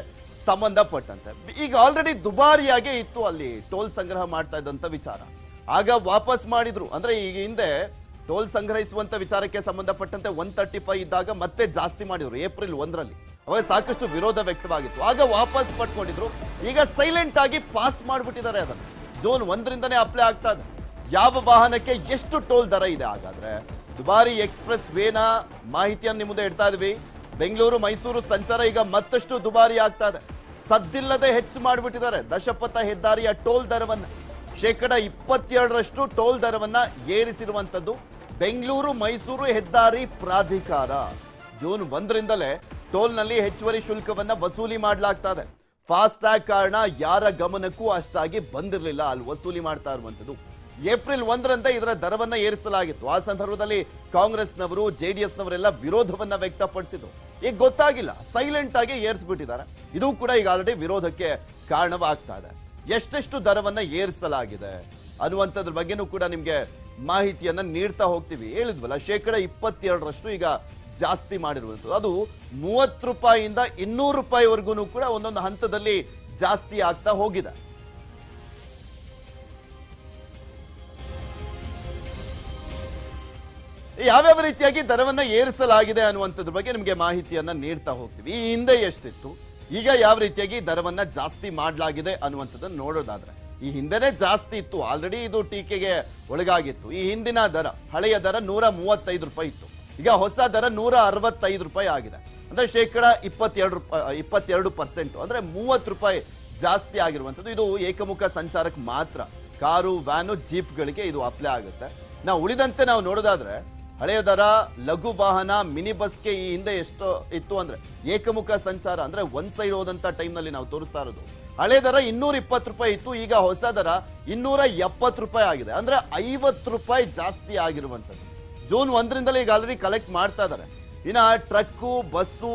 ಸಂಬಂಧಪಟ್ಟಂತೆ. ಈಗ ಆಲ್ರೆಡಿ ದುಬಾರಿಯಾಗೇ ಇತ್ತು ಅಲ್ಲಿ ಟೋಲ್ ಸಂಗ್ರಹ ಮಾಡ್ತಾ ಇದ್ದಂತ ವಿಚಾರ. ಆಗ ವಾಪಸ್ ಮಾಡಿದ್ರು. ಅಂದ್ರೆ ಈಗ ಹಿಂದೆ ಟೋಲ್ ಸಂಗ್ರಹಿಸುವಂತ ವಿಚಾರಕ್ಕೆ ಸಂಬಂಧಪಟ್ಟಂತೆ ಒನ್ ತರ್ಟಿ ಫೈವ್ ಇದ್ದಾಗ ಮತ್ತೆ ಜಾಸ್ತಿ ಮಾಡಿದ್ರು, ಏಪ್ರಿಲ್ ಒಂದರಲ್ಲಿ. ಅವಾಗ ಸಾಕಷ್ಟು ವಿರೋಧ ವ್ಯಕ್ತವಾಗಿತ್ತು. ಆಗ ವಾಪಸ್ ಪಡ್ಕೊಂಡಿದ್ರು. ಈಗ ಸೈಲೆಂಟ್ ಆಗಿ ಪಾಸ್ ಮಾಡ್ಬಿಟ್ಟಿದ್ದಾರೆ ಅದನ್ನು. ಜೋನ್ ಒಂದರಿಂದನೇ ಅಪ್ಲೈ ಆಗ್ತಾ ಇದೆ. ಯಾವ ವಾಹನಕ್ಕೆ ಎಷ್ಟು ಟೋಲ್ ದರ ಇದೆ ಹಾಗಾದ್ರೆ? ದುಬಾರಿ ಎಕ್ಸ್ಪ್ರೆಸ್ ವೇನ ಮಾಹಿತಿಯನ್ನು ನಿಮ್ಮ ಮುಂದೆ ಇಡ್ತಾ ಇದ್ವಿ. ಬೆಂಗಳೂರು, ಮೈಸೂರು ಸಂಚಾರ ಈಗ ಮತ್ತಷ್ಟು ದುಬಾರಿ ಆಗ್ತಾ ಇದೆ. ಸದ್ದಿಲ್ಲದೆ ಹೆಚ್ಚು ಮಾಡಿಬಿಟ್ಟಿದ್ದಾರೆ. ದಶಪಥ ಹೆದ್ದಾರಿಯ ಟೋಲ್ ದರವನ್ನು. ಶೇಕಡ ಇಪ್ಪತ್ತೆರಡರಷ್ಟು ಟೋಲ್ ದರವನ್ನು ಏರಿಸಿರುವಂತದ್ದು. ಬೆಂಗಳೂರು, ಮೈಸೂರು ಹೆದ್ದಾರಿ ಪ್ರಾಧಿಕಾರ. ಜೂನ್ ಒಂದರಿಂದಲೇ ಟೋಲ್ನಲ್ಲಿ ಹೆಚ್ಚುವರಿ ಶುಲ್ಕವನ್ನ ವಸೂಲಿ ಮಾಡಲಾಗ್ತಾ ಇದೆ. ಫಾಸ್ಟ್ ಟ್ಯಾಗ್ ಕಾರಣ ಯಾರ ಗಮನಕ್ಕೂ ಅಷ್ಟಾಗಿ ಬಂದಿರಲಿಲ್ಲ. ಅಲ್ಲಿ ವಸೂಲಿ ಮಾಡ್ತಾ ಇರುವಂತದ್ದು ಏಪ್ರಿಲ್ ಒಂದರಂತೆ ಇದರ ದರವನ್ನ ಏರಿಸಲಾಗಿತ್ತು. ಆ ಸಂದರ್ಭದಲ್ಲಿ ಕಾಂಗ್ರೆಸ್ನವರು ಜೆ ಡಿ ಎಸ್ನವರೆಲ್ಲ ವಿರೋಧವನ್ನ ವ್ಯಕ್ತಪಡಿಸಿದ್ರು. ಈಗ ಗೊತ್ತಾಗಿಲ್ಲ. ಸೈಲೆಂಟ್ ಆಗಿ ಏರಿಸ್ಬಿಟ್ಟಿದ್ದಾರೆ. ಇದು ಕೂಡ ಈಗ ಆಲ್ರೆಡಿ ವಿರೋಧಕ್ಕೆ ಕಾರಣವಾಗ್ತಾ ಇದೆ. ಎಷ್ಟೆಷ್ಟು ದರವನ್ನ ಏರಿಸಲಾಗಿದೆ ಅನ್ನುವಂಥದ್ರ ಬಗ್ಗೆನೂ ಕೂಡ ನಿಮ್ಗೆ ಮಾಹಿತಿಯನ್ನ ನೀಡ್ತಾ ಹೋಗ್ತೀವಿ. ಹೇಳಿದ್ವಲ್ಲ, ಶೇಕಡ ಇಪ್ಪತ್ತೆರಡರಷ್ಟು ಈಗ ಜಾಸ್ತಿ ಮಾಡಿರುವಂಥದ್ದು. ಅದು ಮೂವತ್ತು ರೂಪಾಯಿಯಿಂದ ಇನ್ನೂರು ರೂಪಾಯಿವರೆಗೂ ಕೂಡ ಒಂದೊಂದು ಹಂತದಲ್ಲಿ ಜಾಸ್ತಿ ಆಗ್ತಾ ಹೋಗಿದೆ. ಯಾವ್ಯಾವ ರೀತಿಯಾಗಿ ದರವನ್ನ ಏರಿಸಲಾಗಿದೆ ಅನ್ನುವಂಥದ್ರ ಬಗ್ಗೆ ನಿಮಗೆ ಮಾಹಿತಿಯನ್ನ ನೀಡ್ತಾ ಹೋಗ್ತೀವಿ. ಈ ಹಿಂದೆ ಎಷ್ಟಿತ್ತು, ಈಗ ಯಾವ ರೀತಿಯಾಗಿ ದರವನ್ನ ಜಾಸ್ತಿ ಮಾಡಲಾಗಿದೆ ಅನ್ನುವಂಥದ್ದನ್ನು ನೋಡೋದಾದ್ರೆ. ಈ ಹಿಂದೆನೇ ಜಾಸ್ತಿ ಇತ್ತು. ಆಲ್ರೆಡಿ ಇದು ಟೀಕೆಗೆ ಒಳಗಾಗಿತ್ತು. ಈ ಹಿಂದಿನ ದರ, ಹಳೆಯ ದರ ನೂರ ಮೂವತ್ತೈದು ರೂಪಾಯಿ ಇತ್ತು. ಈಗ ಹೊಸ ದರ ನೂರ ಅರವತ್ತೈದು ರೂಪಾಯಿ ಆಗಿದೆ. ಅಂದ್ರೆ ಶೇಕಡ ಇಪ್ಪತ್ತೆರಡು ರೂಪಾಯಿ ಇಪ್ಪತ್ತೆರಡು ಪರ್ಸೆಂಟ್ ಅಂದ್ರೆ ಮೂವತ್ತು ರೂಪಾಯಿ ಜಾಸ್ತಿ ಆಗಿರುವಂಥದ್ದು. ಇದು ಏಕಮುಖ ಸಂಚಾರಕ್ಕೆ ಮಾತ್ರ. ಕಾರು, ವ್ಯಾನು, ಜೀಪ್ಗಳಿಗೆ ಇದು ಅಪ್ಲೈ ಆಗುತ್ತೆ. ನಾವು ಉಳಿದಂತೆ ನಾವು ನೋಡೋದಾದ್ರೆ, ಹಳೆಯ ದರ, ಲಘು ವಾಹನ, ಮಿನಿ ಬಸ್ಗೆ ಈ ಹಿಂದೆ ಎಷ್ಟು ಇತ್ತು ಅಂದ್ರೆ ಏಕಮುಖ ಸಂಚಾರ. ಅಂದ್ರೆ ಒಂದ್ ಸೈಡ್ ಹೋದಂತ ಟೈಮ್ನಲ್ಲಿ ನಾವು ತೋರಿಸ್ತಾ ಇರೋದು. ಹಳೆ ದರ ಇನ್ನೂರ ಇಪ್ಪತ್ತು ರೂಪಾಯಿ ಇತ್ತು, ಈಗ ಹೊಸ ದರ ಇನ್ನೂರ ಎಪ್ಪತ್ತು ರೂಪಾಯಿ ಆಗಿದೆ. ಅಂದ್ರೆ ಐವತ್ತು ರೂಪಾಯಿ ಜಾಸ್ತಿ ಆಗಿರುವಂಥದ್ದು. ಜೂನ್ ಒಂದರಿಂದಲೇ ಈಗ ಆಲ್ರೆಡಿ ಕಲೆಕ್ಟ್ ಮಾಡ್ತಾ ಇದ್ದಾರೆ. ಇನ್ನ ಟ್ರಕ್ಕು, ಬಸ್ಸು,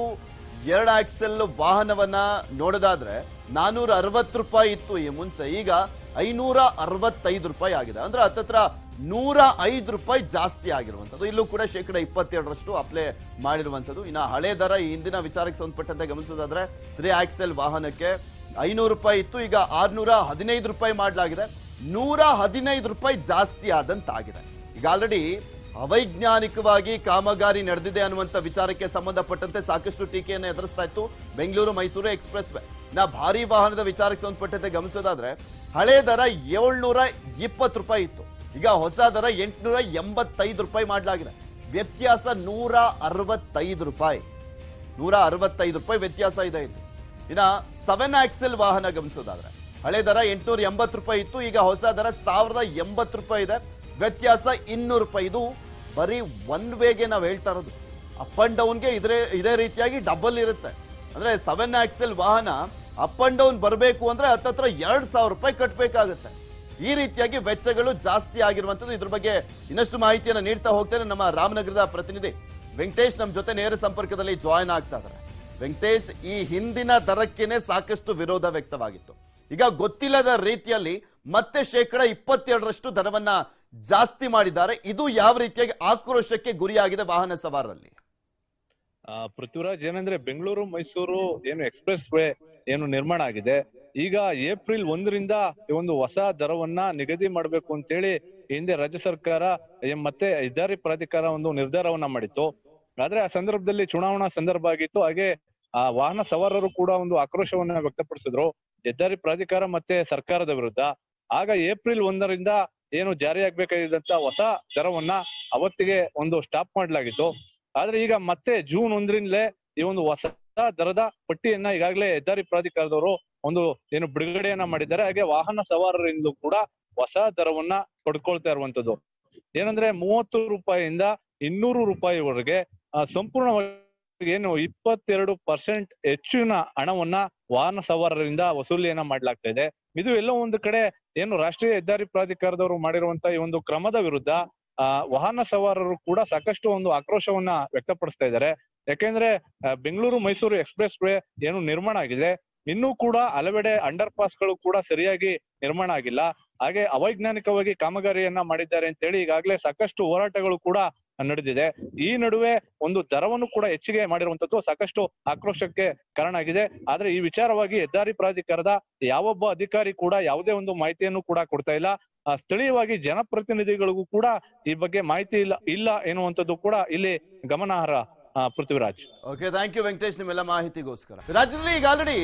ಎರಡು ಆಕ್ಸೆಲ್ ವಾಹನವನ್ನ ನೋಡೋದಾದ್ರೆ ನಾನೂರ ಅರವತ್ತು ರೂಪಾಯಿ ಇತ್ತು ಈ ಮುಂಚೆ, ಈಗ ಐನೂರ ಅರವತ್ತೈದು ರೂಪಾಯಿ ಆಗಿದೆ. ಅಂದ್ರೆ ಹತ್ತತ್ರ ನೂರ ಐದು ರೂಪಾಯಿ ಜಾಸ್ತಿ ಆಗಿರುವಂಥದ್ದು. ಇಲ್ಲೂ ಕೂಡ ಶೇಕಡ ಇಪ್ಪತ್ತೆರಡರಷ್ಟು ಅಪ್ಲೈ ಮಾಡಿರುವಂಥದ್ದು. ಇನ್ನು ಹಳೆ ದರ ಈ ಹಿಂದಿನ ವಿಚಾರಕ್ಕೆ ಸಂಬಂಧಪಟ್ಟಂತೆ ಗಮನಿಸೋದಾದ್ರೆ ತ್ರೀ ಆಕ್ಸೆಲ್ ವಾಹನಕ್ಕೆ ಐನೂರು ರೂಪಾಯಿ ಇತ್ತು, ಈಗ ಆರ್ನೂರ ಹದಿನೈದು ರೂಪಾಯಿ ಮಾಡಲಾಗಿದೆ. ನೂರ ಹದಿನೈದು ರೂಪಾಯಿ ಜಾಸ್ತಿ ಆದಂತಾಗಿದೆ. ಈಗ ಆಲ್ರೆಡಿ ಅವೈಜ್ಞಾನಿಕವಾಗಿ ಕಾಮಗಾರಿ ನಡೆದಿದೆ ಅನ್ನುವಂಥ ವಿಚಾರಕ್ಕೆ ಸಂಬಂಧಪಟ್ಟಂತೆ ಸಾಕಷ್ಟು ಟೀಕೆಯನ್ನು ಎದುರಿಸ್ತಾ ಇತ್ತು ಬೆಂಗಳೂರು ಮೈಸೂರು ಎಕ್ಸ್ಪ್ರೆಸ್ ವೇ ನಾ ಭಾರಿ ವಾಹನದ ವಿಚಾರಕ್ಕೆ ಸಂಬಂಧಪಟ್ಟಂತೆ ಗಮನಿಸೋದಾದ್ರೆ, ಹಳೆ ದರ ಏಳ್ನೂರ ಇಪ್ಪತ್ತು ರೂಪಾಯಿ ಇತ್ತು. ಈಗ ಹೊಸ ದರ ಎಂಟುನೂರ ಎಂಬತ್ತೈದು ರೂಪಾಯಿ ಮಾಡಲಾಗಿದೆ. ವ್ಯತ್ಯಾಸ ನೂರ ಅರವತ್ತೈದು ರೂಪಾಯಿ. ನೂರ ಅರವತ್ತೈದು ರೂಪಾಯಿ ವ್ಯತ್ಯಾಸ ಇದೆ ಇಲ್ಲಿ. ಇನ್ನ ಸೆವೆನ್ ಆಕ್ಸೆಲ್ ವಾಹನ ಗಮನಿಸೋದಾದ್ರೆ. ಹಳೆ ದರ ಎಂಟುನೂರ ಎಂಬತ್ತು ರೂಪಾಯಿ ಇತ್ತು, ಈಗ ಹೊಸ ದರ ಸಾವಿರದ ಎಂಬತ್ತು ರೂಪಾಯಿ ಇದೆ. ವ್ಯತ್ಯಾಸ ಇನ್ನೂರು ರೂಪಾಯಿ. ಇದು ಬರೀ ಒನ್ ವೇಗೆ ನಾವು ಹೇಳ್ತಾ ಇರೋದು. ಅಪ್ ಅಂಡ್ ಡೌನ್ಗೆ ಇದ್ರೆ, ಇದೇ ರೀತಿಯಾಗಿ ಡಬಲ್ ಇರುತ್ತೆ. ಅಂದ್ರೆ ಸೆವೆನ್ ಆಕ್ಸೆಲ್ ವಾಹನ ಅಪ್ ಅಂಡ್ ಡೌನ್ ಬರಬೇಕು ಅಂದ್ರೆ ಹತ್ತತ್ರ ಎರಡ್ ಸಾವಿರ ರೂಪಾಯಿ ಕಟ್ಟಬೇಕಾಗುತ್ತೆ ಈ ರೀತಿಯಾಗಿ ವೆಚ್ಚಗಳು ಜಾಸ್ತಿ ಆಗಿರುವಂತದ್ದು ಇದ್ರ ಬಗ್ಗೆ ಇನ್ನಷ್ಟು ಮಾಹಿತಿಯನ್ನು ನೀಡ್ತಾ ಹೋಗ್ತೇನೆ ನಮ್ಮ ರಾಮನಗರದ ಪ್ರತಿನಿಧಿ ವೆಂಕಟೇಶ್. ನಮ್ಮ ಜೊತೆ ನೇರ ಸಂಪರ್ಕದಲ್ಲಿ ಜಾಯಿನ್ ಆಗ್ತಾ ಇದ್ದಾರೆ. ವೆಂಕಟೇಶ್, ಈ ಹಿಂದಿನ ದರಕ್ಕೇನೆ ಸಾಕಷ್ಟು ವಿರೋಧ ವ್ಯಕ್ತವಾಗಿತ್ತು. ಈಗ ಗೊತ್ತಿಲ್ಲದ ರೀತಿಯಲ್ಲಿ ಮತ್ತೆ ಶೇಕಡ ಇಪ್ಪತ್ತೆರಡರಷ್ಟು ದರವನ್ನ ಜಾಸ್ತಿ ಮಾಡಿದ್ದಾರೆ. ಇದು ಯಾವ ರೀತಿಯಾಗಿ ಆಕ್ರೋಶಕ್ಕೆ ಗುರಿಯಾಗಿದೆ ವಾಹನ ಸವಾರರಲ್ಲಿ? ಪೃಥ್ವಿರಾಜ್, ಏನಂದ್ರೆ ಬೆಂಗಳೂರು, ಮೈಸೂರು ಏನು ಎಕ್ಸ್ಪ್ರೆಸ್ ವೇ ಏನು ನಿರ್ಮಾಣ ಆಗಿದೆ. ಈಗ ಏಪ್ರಿಲ್ ಒಂದರಿಂದ ಒಂದು ಹೊಸ ದರವನ್ನ ನಿಗದಿ ಮಾಡಬೇಕು ಅಂತೇಳಿ ಹಿಂದೆ ರಾಜ್ಯ ಸರ್ಕಾರ, ಮತ್ತೆ ಹೆದ್ದಾರಿ ಪ್ರಾಧಿಕಾರ ಒಂದು ನಿರ್ಧಾರವನ್ನ ಮಾಡಿತ್ತು. ಆದ್ರೆ ಆ ಸಂದರ್ಭದಲ್ಲಿ ಚುನಾವಣಾ ಸಂದರ್ಭ ಆಗಿತ್ತು. ಹಾಗೆ ಆ ವಾಹನ ಸವಾರರು ಕೂಡ ಒಂದು ಆಕ್ರೋಶವನ್ನ ವ್ಯಕ್ತಪಡಿಸಿದ್ರು. ಹೆದ್ದಾರಿ ಪ್ರಾಧಿಕಾರ ಮತ್ತೆ ಸರ್ಕಾರದ ವಿರುದ್ಧ. ಆಗ ಏಪ್ರಿಲ್ ಒಂದರಿಂದ ಏನು ಜಾರಿಯಾಗಬೇಕಾಗಿದ್ದಂತ ಹೊಸ ದರವನ್ನ ಅವತ್ತಿಗೆ ಒಂದು ಸ್ಟಾಪ್ ಮಾಡಲಾಗಿತ್ತು. ಆದ್ರೆ ಈಗ ಮತ್ತೆ ಜೂನ್ ಒಂದರಿಂದಲೇ ಈ ಒಂದು ಹೊಸ ದರದ ಪಟ್ಟಿಯನ್ನ ಈಗಾಗಲೇ ಹೆದ್ದಾರಿ ಪ್ರಾಧಿಕಾರದವರು ಒಂದು ಏನು ಬಿಡುಗಡೆಯನ್ನ ಮಾಡಿದ್ದಾರೆ. ಹಾಗೆ ವಾಹನ ಸವಾರರಿಂದ ಕೂಡ ಹೊಸ ದರವನ್ನ ಪಡ್ಕೊಳ್ತಾ ಇರುವಂತದ್ದು. ಏನಂದ್ರೆ ಮೂವತ್ತು ರೂಪಾಯಿಯಿಂದ ಇನ್ನೂರು ರೂಪಾಯಿವರೆಗೆ ಸಂಪೂರ್ಣವಾಗಿ ಏನು ಇಪ್ಪತ್ತೆರಡು ಪರ್ಸೆಂಟ್ ಹೆಚ್ಚಿನ ಹಣವನ್ನ ವಾಹನ ಸವಾರರಿಂದ ವಸೂಲಿಯನ್ನ ಮಾಡ್ಲಾಗ್ತಾ ಇದೆ. ಇದು ಎಲ್ಲೋ ಒಂದು ಕಡೆ ಏನು ರಾಷ್ಟ್ರೀಯ ಹೆದ್ದಾರಿ ಪ್ರಾಧಿಕಾರದವರು ಮಾಡಿರುವಂತ ಈ ಒಂದು ಕ್ರಮದ ವಿರುದ್ಧ ವಾಹನ ಸವಾರರು ಕೂಡ ಸಾಕಷ್ಟು ಒಂದು ಆಕ್ರೋಶವನ್ನ ವ್ಯಕ್ತಪಡಿಸ್ತಾ ಇದ್ದಾರೆ. ಯಾಕೆಂದ್ರೆ ಬೆಂಗಳೂರು ಮೈಸೂರು ಎಕ್ಸ್ಪ್ರೆಸ್ ವೇ ಏನು ನಿರ್ಮಾಣ ಆಗಿದೆ. ಇನ್ನೂ ಕೂಡ ಹಲವೆಡೆ ಅಂಡರ್ ಪಾಸ್ಗಳು ಕೂಡ ಸರಿಯಾಗಿ ನಿರ್ಮಾಣ ಆಗಿಲ್ಲ. ಹಾಗೆ ಅವೈಜ್ಞಾನಿಕವಾಗಿ ಕಾಮಗಾರಿಯನ್ನ ಮಾಡಿದ್ದಾರೆ ಅಂತ ಹೇಳಿ ಈಗಾಗಲೇ ಸಾಕಷ್ಟು ಹೋರಾಟಗಳು ಕೂಡ ನಡೆದಿದೆ. ಈ ನಡುವೆ ಒಂದು ದರವನ್ನು ಕೂಡ ಹೆಚ್ಚಿಗೆ ಮಾಡಿರುವಂತದ್ದು ಸಾಕಷ್ಟು ಆಕ್ರೋಶಕ್ಕೆ ಕಾರಣ ಆಗಿದೆ ಆದ್ರೆ ಈ ವಿಚಾರವಾಗಿ ಹೆದ್ದಾರಿ ಪ್ರಾಧಿಕಾರದ ಯಾವೊಬ್ಬ ಅಧಿಕಾರಿ ಕೂಡ ಯಾವುದೇ ಒಂದು ಮಾಹಿತಿಯನ್ನು ಕೂಡ ಕೊಡ್ತಾ ಇಲ್ಲ. ಸ್ಥಳೀಯವಾಗಿ ಜನಪ್ರತಿನಿಧಿಗಳಿಗೂ ಕೂಡ ಈ ಬಗ್ಗೆ ಮಾಹಿತಿ ಇಲ್ಲ ಇಲ್ಲ ಎನ್ನುವಂಥದ್ದು ಕೂಡ ಇಲ್ಲಿ ಗಮನಾರ್ಹ Prithviraj. Okay thank you Venkatesh, ನಿಮ್ಮೆಲ್ಲ ಮಾಹಿತಿಗೋಸ್ಕರ. ರಾಜ್ಯದಲ್ಲಿ ಈಗ ಆಲ್ರೆಡಿ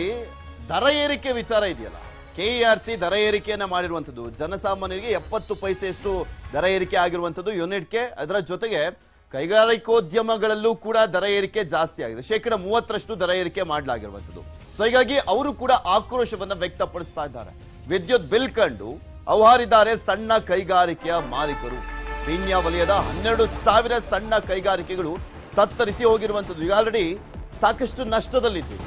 ದರ ಏರಿಕೆ ವಿಚಾರ ಇದೆಯಲ್ಲ? ಕೆಇಆರ್ ಸಿ ದರ ಏರಿಕೆಯನ್ನ ಮಾಡಿರುವಂಥದ್ದು. ಜನಸಾಮಾನ್ಯರಿಗೆ ಎಪ್ಪತ್ತು ಪೈಸೆಯಷ್ಟು ದರ ಏರಿಕೆ ಆಗಿರುವಂಥದ್ದು ಯೂನಿಟ್ಗೆ ಅದರ ಜೊತೆಗೆ ಕೈಗಾರಿಕೋದ್ಯಮಗಳಲ್ಲೂ ಕೂಡ ದರ ಏರಿಕೆ ಜಾಸ್ತಿ ಆಗಿದೆ. ಶೇಕಡ ಮೂವತ್ತರಷ್ಟು ದರ ಏರಿಕೆ ಮಾಡಲಾಗಿರುವಂಥದ್ದು. ಸೊ, ಹೀಗಾಗಿ ಅವರು ಕೂಡ ಆಕ್ರೋಶವನ್ನು ವ್ಯಕ್ತಪಡಿಸ್ತಾ ಇದ್ದಾರೆ. ವಿದ್ಯುತ್ ಬಿಲ್ ಕಂಡು ಅವಹಾರಿದ್ದಾರೆ ಸಣ್ಣ ಕೈಗಾರಿಕೆಯ ಮಾಲೀಕರು. ಪೀಣ್ಯ ವಲಯದ ಹನ್ನೆರಡು ಸಾವಿರ ಸಣ್ಣ ಕೈಗಾರಿಕೆಗಳು ತತ್ತರಿಸಿ ಹೋಗಿರುವಂಥದ್ದು. ಈಗ ಆಲ್ರೆಡಿ ಸಾಕಷ್ಟು ನಷ್ಟದಲ್ಲಿದ್ದೀವಿ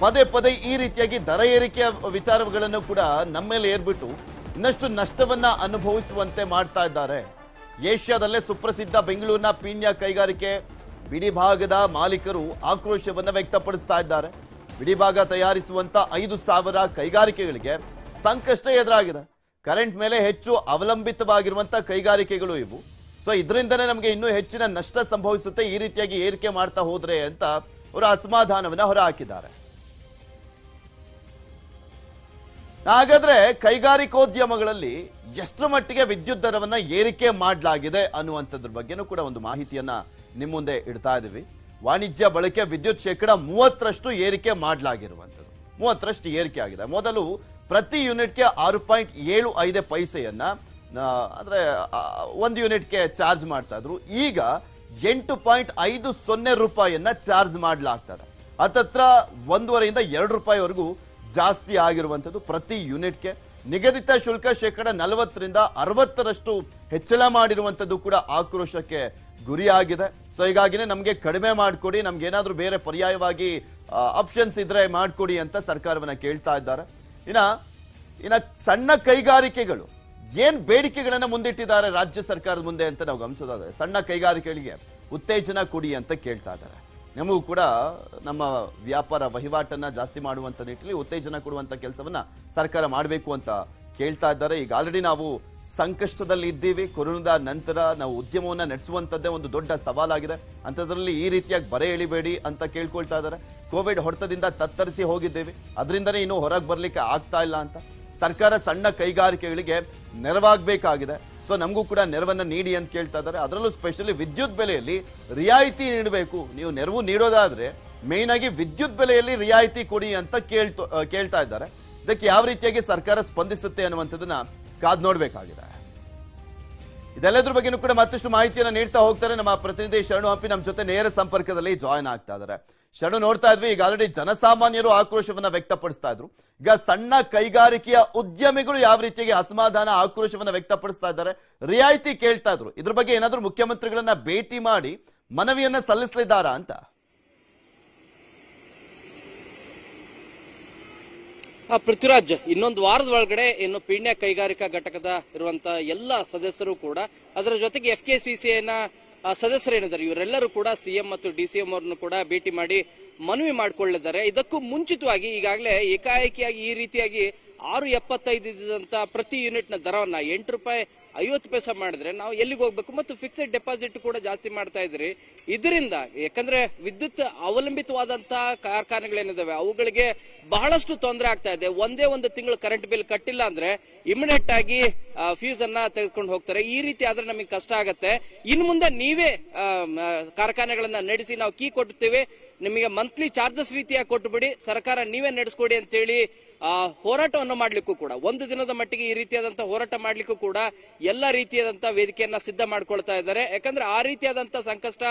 ಪದೇ ಪದೇ ಈ ರೀತಿಯಾಗಿ ದರ ಏರಿಕೆಯ ವಿಚಾರಗಳನ್ನು ಕೂಡ ನಮ್ಮ ಮೇಲೆ ಏರ್ಬಿಟ್ಟು ಇನ್ನಷ್ಟು ನಷ್ಟವನ್ನ ಅನುಭವಿಸುವಂತೆ ಮಾಡ್ತಾ ಇದ್ದಾರೆ. ಏಷ್ಯಾದಲ್ಲೇ ಸುಪ್ರಸಿದ್ಧ ಬೆಂಗಳೂರಿನ ಪೀಣ್ಯ ಕೈಗಾರಿಕೆ ಬಿಡಿಭಾಗದ ಮಾಲೀಕರು ಆಕ್ರೋಶವನ್ನು ವ್ಯಕ್ತಪಡಿಸ್ತಾ ಇದ್ದಾರೆ. ಬಿಡಿಭಾಗ ತಯಾರಿಸುವಂತ ಐದು ಸಾವಿರ ಕೈಗಾರಿಕೆಗಳಿಗೆ ಸಂಕಷ್ಟ ಎದುರಾಗಿದೆ. ಕರೆಂಟ್ ಮೇಲೆ ಹೆಚ್ಚು ಅವಲಂಬಿತವಾಗಿರುವಂತ ಕೈಗಾರಿಕೆಗಳು ಇವು. ಸೊ ಇದರಿಂದನೇ ನಮಗೆ ಇನ್ನೂ ಹೆಚ್ಚಿನ ನಷ್ಟ ಸಂಭವಿಸುತ್ತೆ ಈ ರೀತಿಯಾಗಿ ಏರಿಕೆ ಮಾಡ್ತಾ ಹೋದ್ರೆ ಅಂತ ಅವರು ಅಸಮಾಧಾನವನ್ನು ಹೊರಹಾಕಿದ್ದಾರೆ. ಹಾಗಾದ್ರೆ ಕೈಗಾರಿಕೋದ್ಯಮಗಳಲ್ಲಿ ಎಷ್ಟರ ಮಟ್ಟಿಗೆ ವಿದ್ಯುತ್ ದರವನ್ನ ಏರಿಕೆ ಮಾಡಲಾಗಿದೆ ಅನ್ನುವಂಥದ್ರ ಬಗ್ಗೆನೂ ಕೂಡ ಒಂದು ಮಾಹಿತಿಯನ್ನ ನಿಮ್ಮ ಮುಂದೆ ಇಡ್ತಾ ಇದ್ದೀವಿ ವಾಣಿಜ್ಯ, ಬಳಕೆ, ವಿದ್ಯುತ್ ಶೇಕಡ ಮೂವತ್ತರಷ್ಟು ಏರಿಕೆ ಮಾಡಲಾಗಿರುವಂಥದ್ದು. ಮೂವತ್ತರಷ್ಟು ಏರಿಕೆ ಆಗಿದೆ. ಮೊದಲು ಪ್ರತಿ ಯೂನಿಟ್ಗೆ ಆರು ಪಾಯಿಂಟ್ ಏಳು ಐದು ಪೈಸೆಯನ್ನ ಅಂದ್ರೆ ಒಂದು ಯೂನಿಟ್ಗೆ ಚಾರ್ಜ್ ಮಾಡ್ತಾ ಇದ್ರು. ಈಗ ಎಂಟು ಪಾಯಿಂಟ್ ಐದು ಸೊನ್ನೆ ರೂಪಾಯಿಯನ್ನ ಚಾರ್ಜ್ ಮಾಡಲಾಗ್ತದೆ ಹತ್ತತ್ರ ಒಂದೂವರೆಯಿಂದ ಎರಡು ರೂಪಾಯಿವರೆಗೂ ಜಾಸ್ತಿ ಆಗಿರುವಂಥದ್ದು ಪ್ರತಿ ಯೂನಿಟ್ಗೆ. ನಿಗದಿತ ಶುಲ್ಕ ಶೇಕಡ ನಲವತ್ತರಿಂದ ಅರವತ್ತರಷ್ಟು ಹೆಚ್ಚಳ ಮಾಡಿರುವಂಥದ್ದು ಕೂಡ ಆಕ್ರೋಶಕ್ಕೆ ಗುರಿಯಾಗಿದೆ. ಸೊ ಹೀಗಾಗಿನೇ ನಮಗೆ ಕಡಿಮೆ ಮಾಡಿಕೊಡಿ, ನಮ್ಗೆ ಏನಾದರೂ ಬೇರೆ ಪರ್ಯಾಯವಾಗಿ ಆಪ್ಷನ್ಸ್ ಇದ್ರೆ ಮಾಡಿಕೊಡಿ ಅಂತ ಸರ್ಕಾರವನ್ನ ಕೇಳ್ತಾ ಇದ್ದಾರೆ. ಇನ್ನ ಇನ್ನ ಸಣ್ಣ ಕೈಗಾರಿಕೆಗಳು ಏನು ಬೇಡಿಕೆಗಳನ್ನು ಮುಂದಿಟ್ಟಿದ್ದಾರೆ ರಾಜ್ಯ ಸರ್ಕಾರದ ಮುಂದೆ ಅಂತ ನಾವು ಗಮನಿಸೋದಾದ್ರೆ, ಸಣ್ಣ ಕೈಗಾರಿಕೆಗಳಿಗೆ ಉತ್ತೇಜನ ಕೊಡಿ ಅಂತ ಕೇಳ್ತಾ ಇದ್ದಾರೆ. ನಮಗೂ ಕೂಡ ನಮ್ಮ ವ್ಯಾಪಾರ ವಹಿವಾಟನ್ನು ಜಾಸ್ತಿ ಮಾಡುವಂಥ ನಿಟ್ಟಿನಲ್ಲಿ ಉತ್ತೇಜನ ಕೊಡುವಂಥ ಕೆಲಸವನ್ನು ಸರ್ಕಾರ ಮಾಡಬೇಕು ಅಂತ ಕೇಳ್ತಾ ಇದ್ದಾರೆ. ಈಗ ಆಲ್ರೆಡಿ ನಾವು ಸಂಕಷ್ಟದಲ್ಲಿ ಇದ್ದೀವಿ. ಕೊರೋನಾದ ನಂತರ ನಾವು ಉದ್ಯಮವನ್ನು ನಡೆಸುವಂಥದ್ದೇ ಒಂದು ದೊಡ್ಡ ಸವಾಲಾಗಿದೆ. ಅಂಥದ್ರಲ್ಲಿ ಈ ರೀತಿಯಾಗಿ ಬರೆ ಎಳಿಬೇಡಿ ಅಂತ ಕೇಳ್ಕೊಳ್ತಾ ಇದ್ದಾರೆ. ಕೋವಿಡ್ ಹೊಡೆತದಿಂದ ತತ್ತರಿಸಿ ಹೋಗಿದ್ದೇವೆ. ಅದರಿಂದನೇ ಇನ್ನೂ ಹೊರಗೆ ಬರಲಿಕ್ಕೆ ಆಗ್ತಾ ಇಲ್ಲ ಅಂತ. ಸರ್ಕಾರ ಸಣ್ಣ ಕೈಗಾರಿಕೆಗಳಿಗೆ ನೆರವಾಗಬೇಕಾಗಿದೆ. ಸೊ ನಮಗೂ ಕೂಡ ನೆರವನ್ನು ನೀಡಿ ಅಂತ ಕೇಳ್ತಾ ಇದ್ದಾರೆ. ಅದರಲ್ಲೂ ಸ್ಪೆಷಲಿ ವಿದ್ಯುತ್ ಬೆಲೆಯಲ್ಲಿ ರಿಯಾಯಿತಿ ನೀಡಬೇಕು. ನೀವು ನೆರವು ನೀಡೋದಾದ್ರೆ ಮೇನ್ ಆಗಿ ವಿದ್ಯುತ್ ಬೆಲೆಯಲ್ಲಿ ರಿಯಾಯಿತಿ ಕೊಡಿ ಅಂತ ಕೇಳ್ತು ಕೇಳ್ತಾ ಇದ್ದಾರೆ. ಇದಕ್ಕೆ ಯಾವ ರೀತಿಯಾಗಿ ಸರ್ಕಾರ ಸ್ಪಂದಿಸುತ್ತೆ ಅನ್ನುವಂಥದ್ದನ್ನ ಕಾದ್ ನೋಡಬೇಕಾಗಿದೆ. ಇದೆಲ್ಲದ್ರ ಬಗ್ಗೆನೂ ಕೂಡ ಮತ್ತಷ್ಟು ಮಾಹಿತಿಯನ್ನು ನೀಡ್ತಾ ಹೋಗ್ತಾರೆ ನಮ್ಮ ಪ್ರತಿನಿಧಿ ಶರಣು ಹಂಪಿ. ನಮ್ಮ ಜೊತೆ ನೇರ ಸಂಪರ್ಕದಲ್ಲಿ ಜಾಯ್ನ್ ಆಗ್ತಾ ಇದ್ದಾರೆ. ಶರಣು ನೋಡ್ತಾ ಇದ್ವಿ. ಈಗ ಆಲ್ರೆಡಿ ಜನಸಾಮಾನ್ಯರು ಆಕ್ರೋಶವನ್ನ ವ್ಯಕ್ತಪಡಿಸ್ತಾ ಇದ್ರು. ಈಗ ಸಣ್ಣ ಕೈಗಾರಿಕೆಯ ಉದ್ಯಮಿಗಳು ಯಾವ ರೀತಿಯಾಗಿ ಅಸಮಾಧಾನ, ಆಕ್ರೋಶವನ್ನ ವ್ಯಕ್ತಪಡಿಸ್ತಾ ಇದ್ದಾರೆ ರಿಯಾಯಿತಿ ಕೇಳ್ತಾ ಇದ್ರು. ಇದ್ರ ಬಗ್ಗೆ ಏನಾದ್ರೂ ಮುಖ್ಯಮಂತ್ರಿಗಳನ್ನ ಭೇಟಿ ಮಾಡಿ ಮನವಿಯನ್ನ ಸಲ್ಲಿಸಲಿದ್ದಾರಾ ಅಂತ? ಪೃಥ್ವಿರಾಜ್, ಇನ್ನೊಂದು ವಾರದ ಒಳಗಡೆ ಇನ್ನು ಪೀಣ್ಯ ಕೈಗಾರಿಕಾ ಘಟಕದ ಇರುವಂತ ಎಲ್ಲ ಸದಸ್ಯರು ಕೂಡ ಅದರ ಜೊತೆಗೆ ಎಫ್ ಕೆ ಸಿ ಸದಸ್ಯರೇನಿದ್ದಾರೆ? ಇವರೆಲ್ಲರೂ ಕೂಡ ಸಿಎಂ ಮತ್ತು ಡಿ ಸಿ ಎಂ ಅವರನ್ನು ಕೂಡ ಭೇಟಿ ಮಾಡಿ ಮನವಿ ಮಾಡಿಕೊಳ್ಳಿದ್ದಾರೆ. ಇದಕ್ಕೂ ಮುಂಚಿತವಾಗಿ ಈಗಾಗಲೇ ಏಕಾಏಕಿಯಾಗಿ ಈ ರೀತಿಯಾಗಿ ಆರು ಎಪ್ಪತ್ತೈದು ಇದ್ದಂತ ಪ್ರತಿ ಯೂನಿಟ್ನ ದರವನ್ನ ಎಂಟು ರೂಪಾಯಿ ಐವತ್ತು ಪೈಸೆ ಮಾಡಿದ್ರೆ ನಾವು ಎಲ್ಲಿಗೆ ಹೋಗ್ಬೇಕು? ಮತ್ತು ಫಿಕ್ಸೆಡ್ ಡೆಪಾಸಿಟ್ ಕೂಡ ಜಾಸ್ತಿ ಮಾಡ್ತಾ ಇದ್ರಿ ಇದರಿಂದ, ಯಾಕಂದ್ರೆ ವಿದ್ಯುತ್ ಅವಲಂಬಿತವಾದಂತಹ ಕಾರ್ಖಾನೆಗಳೇನಿದಾವೆ, ಅವುಗಳಿಗೆ ಬಹಳಷ್ಟು ತೊಂದರೆ ಆಗ್ತಾ ಇದೆ. ಒಂದೇ ಒಂದು ತಿಂಗಳು ಕರೆಂಟ್ ಬಿಲ್ ಕಟ್ಟಿಲ್ಲ ಅಂದ್ರೆ ಇಮಿಡಿಯೇಟ್ ಆಗಿ ಫೀಸ್ ಅನ್ನ ತೆಗೆದುಕೊಂಡು ಹೋಗ್ತಾರೆ. ಈ ರೀತಿ ಆದ್ರೆ ನಮಗೆ ಕಷ್ಟ ಆಗತ್ತೆ. ಇನ್ನು ಮುಂದೆ ನೀವೇ ಕಾರ್ಖಾನೆಗಳನ್ನ ನಡೆಸಿ ನಾವು ಕೀ ಕೊಡ್ತೇವೆ ನಿಮಗೆ ಮಂತ್ಲಿ ಚಾರ್ಜಸ್ ರೀತಿಯಾಗಿ ಕೊಟ್ಟುಬಿಡಿ, ಸರ್ಕಾರ ನೀವೇ ನಡೆಸ್ಕೊಡಿ ಅಂತೇಳಿ ಹೋರಾಟವನ್ನು ಮಾಡಲಿಕ್ಕೂ ಕೂಡ, ಒಂದು ದಿನದ ಮಟ್ಟಿಗೆ ಈ ರೀತಿಯಾದಂತಹ ಹೋರಾಟ ಮಾಡಲಿಕ್ಕೂ ಕೂಡ ಎಲ್ಲ ರೀತಿಯಾದಂತಹ ವೇದಿಕೆಯನ್ನ ಸಿದ್ಧ ಮಾಡ್ಕೊಳ್ತಾ ಇದ್ದಾರೆ. ಯಾಕಂದ್ರೆ ಆ ರೀತಿಯಾದಂತ ಸಂಕಷ್ಟ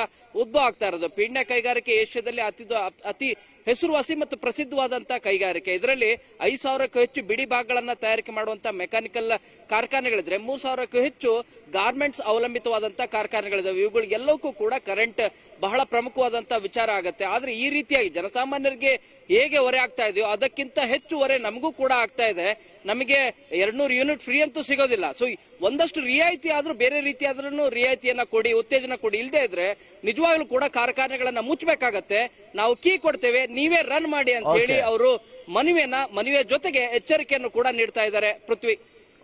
ಉದ್ಭವ ಆಗ್ತಾ ಇರೋದು. ಪೀಣ್ಯ ಕೈಗಾರಿಕೆ ಏಷ್ಯಾದಲ್ಲಿ ಅತಿ ಅತಿ ಹೆಸರುವಾಸಿ ಮತ್ತು ಪ್ರಸಿದ್ಧವಾದಂತಹ ಕೈಗಾರಿಕೆ. ಇದರಲ್ಲಿ ಐದು ಸಾವಿರಕ್ಕೂ ಹೆಚ್ಚು ಬಿಡಿ ಭಾಗಗಳನ್ನ ತಯಾರಿಕೆ ಮಾಡುವಂತಹ ಮೆಕ್ಯಾನಿಕಲ್ ಕಾರ್ಖಾನೆಗಳಿದ್ರೆ, ಮೂರು ಸಾವಿರಕ್ಕೂ ಹೆಚ್ಚು ಗಾರ್ಮೆಂಟ್ಸ್ ಅವಲಂಬಿತವಾದಂತಹ ಕಾರ್ಖಾನೆಗಳಿದಾವೆ. ಇವುಗಳಿಗೆಲ್ಲವಕ್ಕೂ ಕೂಡ ಕರೆಂಟ್ ಬಹಳ ಪ್ರಮುಖವಾದಂತ ವಿಚಾರ ಆಗತ್ತೆ. ಆದ್ರೆ ಈ ರೀತಿಯಾಗಿ ಜನಸಾಮಾನ್ಯರಿಗೆ ಹೇಗೆ ಹೊರೆ ಆಗ್ತಾ ಇದೆಯೋ ಅದಕ್ಕಿಂತ ಹೆಚ್ಚು ಹೊರೆ ನಮಗೂ ಕೂಡ ಆಗ್ತಾ ಇದೆ. ನಮಗೆ ಎರಡ್ನೂರು ಯೂನಿಟ್ ಫ್ರೀ ಅಂತೂ ಸಿಗೋದಿಲ್ಲ. ಸೊ ಒಂದಷ್ಟು ರಿಯಾಯಿತಿ ಆದ್ರೂ ಬೇರೆ ರೀತಿ ಆದ್ರೂ ರಿಯಾಯಿತಿಯನ್ನ ಕೊಡಿ ಉತ್ತೇಜನ ಕೊಡಿ ಇಲ್ಲದೆ ಇದ್ರೆ ನಿಜವಾಗ್ಲೂ ಕೂಡ ಕಾರ್ಖಾನೆಗಳನ್ನ ಮುಚ್ಚಬೇಕಾಗತ್ತೆ. ನಾವು ಕೀ ಕೊಡ್ತೇವೆ ನೀವೇ ರನ್ ಮಾಡಿ ಅಂತ ಹೇಳಿ. ಅವರು ಮನವಿಯನ್ನ ಮನವಿಯ ಜೊತೆಗೆ ಎಚ್ಚರಿಕೆಯನ್ನು ಕೂಡ ನೀಡ್ತಾ ಇದ್ದಾರೆ. ಪೃಥ್ವಿ.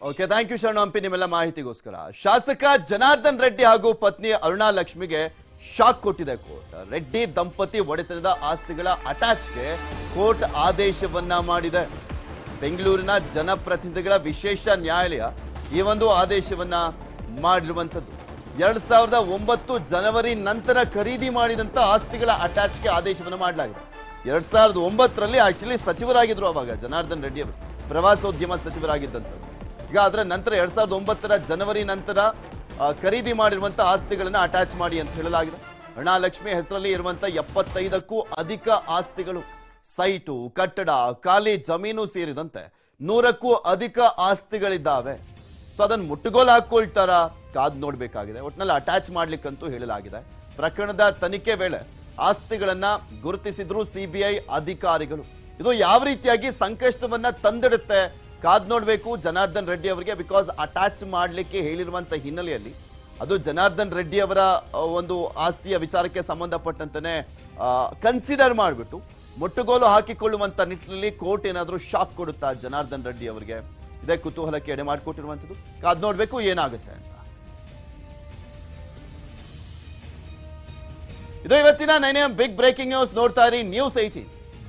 ಓಕೆ ಥ್ಯಾಂಕ್ ಯು ಶರಣು ಹಂಪಿ ನಿಮ್ಮೆಲ್ಲ ಮಾಹಿತಿಗೋಸ್ಕರ. ಶಾಸಕ ಜನಾರ್ದನ್ ರೆಡ್ಡಿ ಹಾಗೂ ಪತ್ನಿ ಅರುಣಾ ಲಕ್ಷ್ಮಿಗೆ ಶಾಕ್ ಕೊಟ್ಟಿದೆ ಕೋರ್ಟ್. ರೆಡ್ಡಿ ದಂಪತಿ ಒಡೆತನದ ಆಸ್ತಿಗಳ ಅಟ್ಯಾಚ್ಗೆ ಕೋರ್ಟ್ ಆದೇಶವನ್ನ ಮಾಡಿದೆ. ಬೆಂಗಳೂರಿನ ಜನಪ್ರತಿನಿಧಿಗಳ ವಿಶೇಷ ನ್ಯಾಯಾಲಯ ಈ ಒಂದು ಆದೇಶವನ್ನ ಮಾಡಿರುವಂತದ್ದು ಎರಡ್ ಸಾವಿರದ ಒಂಬತ್ತು ಜನವರಿ ನಂತರ ಖರೀದಿ ಮಾಡಿದಂತ ಆಸ್ತಿಗಳ ಅಟ್ಯಾಚ್ಗೆ ಆದೇಶವನ್ನು ಮಾಡಲಾಗಿದೆ. ಎರಡ್ ಸಾವಿರದ ಒಂಬತ್ತರಲ್ಲಿ ಆಕ್ಚುಲಿ ಸಚಿವರಾಗಿದ್ರು ಅವಾಗ ಜನಾರ್ದನ್ ರೆಡ್ಡಿ ಅವರು. ಪ್ರವಾಸೋದ್ಯಮ ಸಚಿವರಾಗಿದ್ದಂಥದ್ದು ಈಗ ಅದರ ನಂತರ ಎರಡ್ ಸಾವಿರದ ಒಂಬತ್ತರ ಜನವರಿ ನಂತರ ಖರೀದಿ ಮಾಡಿರುವಂಥ ಆಸ್ತಿಗಳನ್ನ ಅಟ್ಯಾಚ್ ಮಾಡಿ ಅಂತ ಹೇಳಲಾಗಿದೆ. ಅರುಣಾಲಕ್ಷ್ಮಿ ಹೆಸರಲ್ಲಿ ಇರುವಂತ ಎಪ್ಪತ್ತೈದಕ್ಕೂ ಅಧಿಕ ಆಸ್ತಿಗಳು, ಸೈಟು, ಕಟ್ಟಡ, ಖಾಲಿ ಜಮೀನು ಸೇರಿದಂತೆ ನೂರಕ್ಕೂ ಅಧಿಕ ಆಸ್ತಿಗಳಿದ್ದಾವೆ. ಸೊ ಅದನ್ನು ಮುಟ್ಟುಗೋಲು ಹಾಕೊಳ್ತಾರ ಕಾದ್ ನೋಡಬೇಕಾಗಿದೆ. ಒಟ್ಟಿನಲ್ಲಿ ಅಟ್ಯಾಚ್ ಮಾಡ್ಲಿಕ್ಕಂತೂ ಹೇಳಲಾಗಿದೆ. ಪ್ರಕರಣದ ತನಿಖೆ ವೇಳೆ ಆಸ್ತಿಗಳನ್ನ ಗುರುತಿಸಿದ್ರು ಸಿಬಿಐ ಅಧಿಕಾರಿಗಳು. ಇದು ಯಾವ ರೀತಿಯಾಗಿ ಸಂಕಷ್ಟವನ್ನ ತಂದಿಡುತ್ತೆ? ಕಾದ್ ನೋಡಬೇಕು ಜನಾರ್ದನ್ ರೆಡ್ಡಿ ಅವರಿಗೆ ಬಿಕಾಸ್ ಅಟ್ಯಾಚ್ ಮಾಡಲಿಕ್ಕೆ ಹೇಳಿರುವಂತ ಹಿನ್ನೆಲೆಯಲ್ಲಿ ಅದು ಜನಾರ್ದನ್ ರೆಡ್ಡಿ ಅವರ ಒಂದು ಆಸ್ತಿಯ ವಿಚಾರಕ್ಕೆ ಸಂಬಂಧಪಟ್ಟಂತಾನೆ ಕನ್ಸಿಡರ್ ಮಾಡಿಬಿಟ್ಟು ಮುಟ್ಟುಗೋಲು ಹಾಕಿಕೊಳ್ಳುವಂತ ನಿಟ್ಟಿನಲ್ಲಿ ಕೋರ್ಟ್ ಏನಾದರೂ ಶಾಕ್ ಕೊಡುತ್ತಾ ಜನಾರ್ದನ್ ರೆಡ್ಡಿ ಅವರಿಗೆ? ಇದೇ ಕುತೂಹಲಕ್ಕೆ ಎಡೆ ಮಾಡಿಕೊಟ್ಟಿರುವಂಥದ್ದು. ಕಾದ್ ನೋಡಬೇಕು ಏನಾಗುತ್ತೆ ಇದು ಇವತ್ತಿನ ನೈನೇ ಬಿಗ್ ಬ್ರೇಕಿಂಗ್ ನ್ಯೂಸ್ ನೋಡ್ತಾ ಇರಿ. ನ್ಯೂಸ್ ಐಟಿ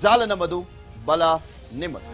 ಜಾಲ ನಮ್ಮದು, ಬಲ ನಿಮ್ಮದು.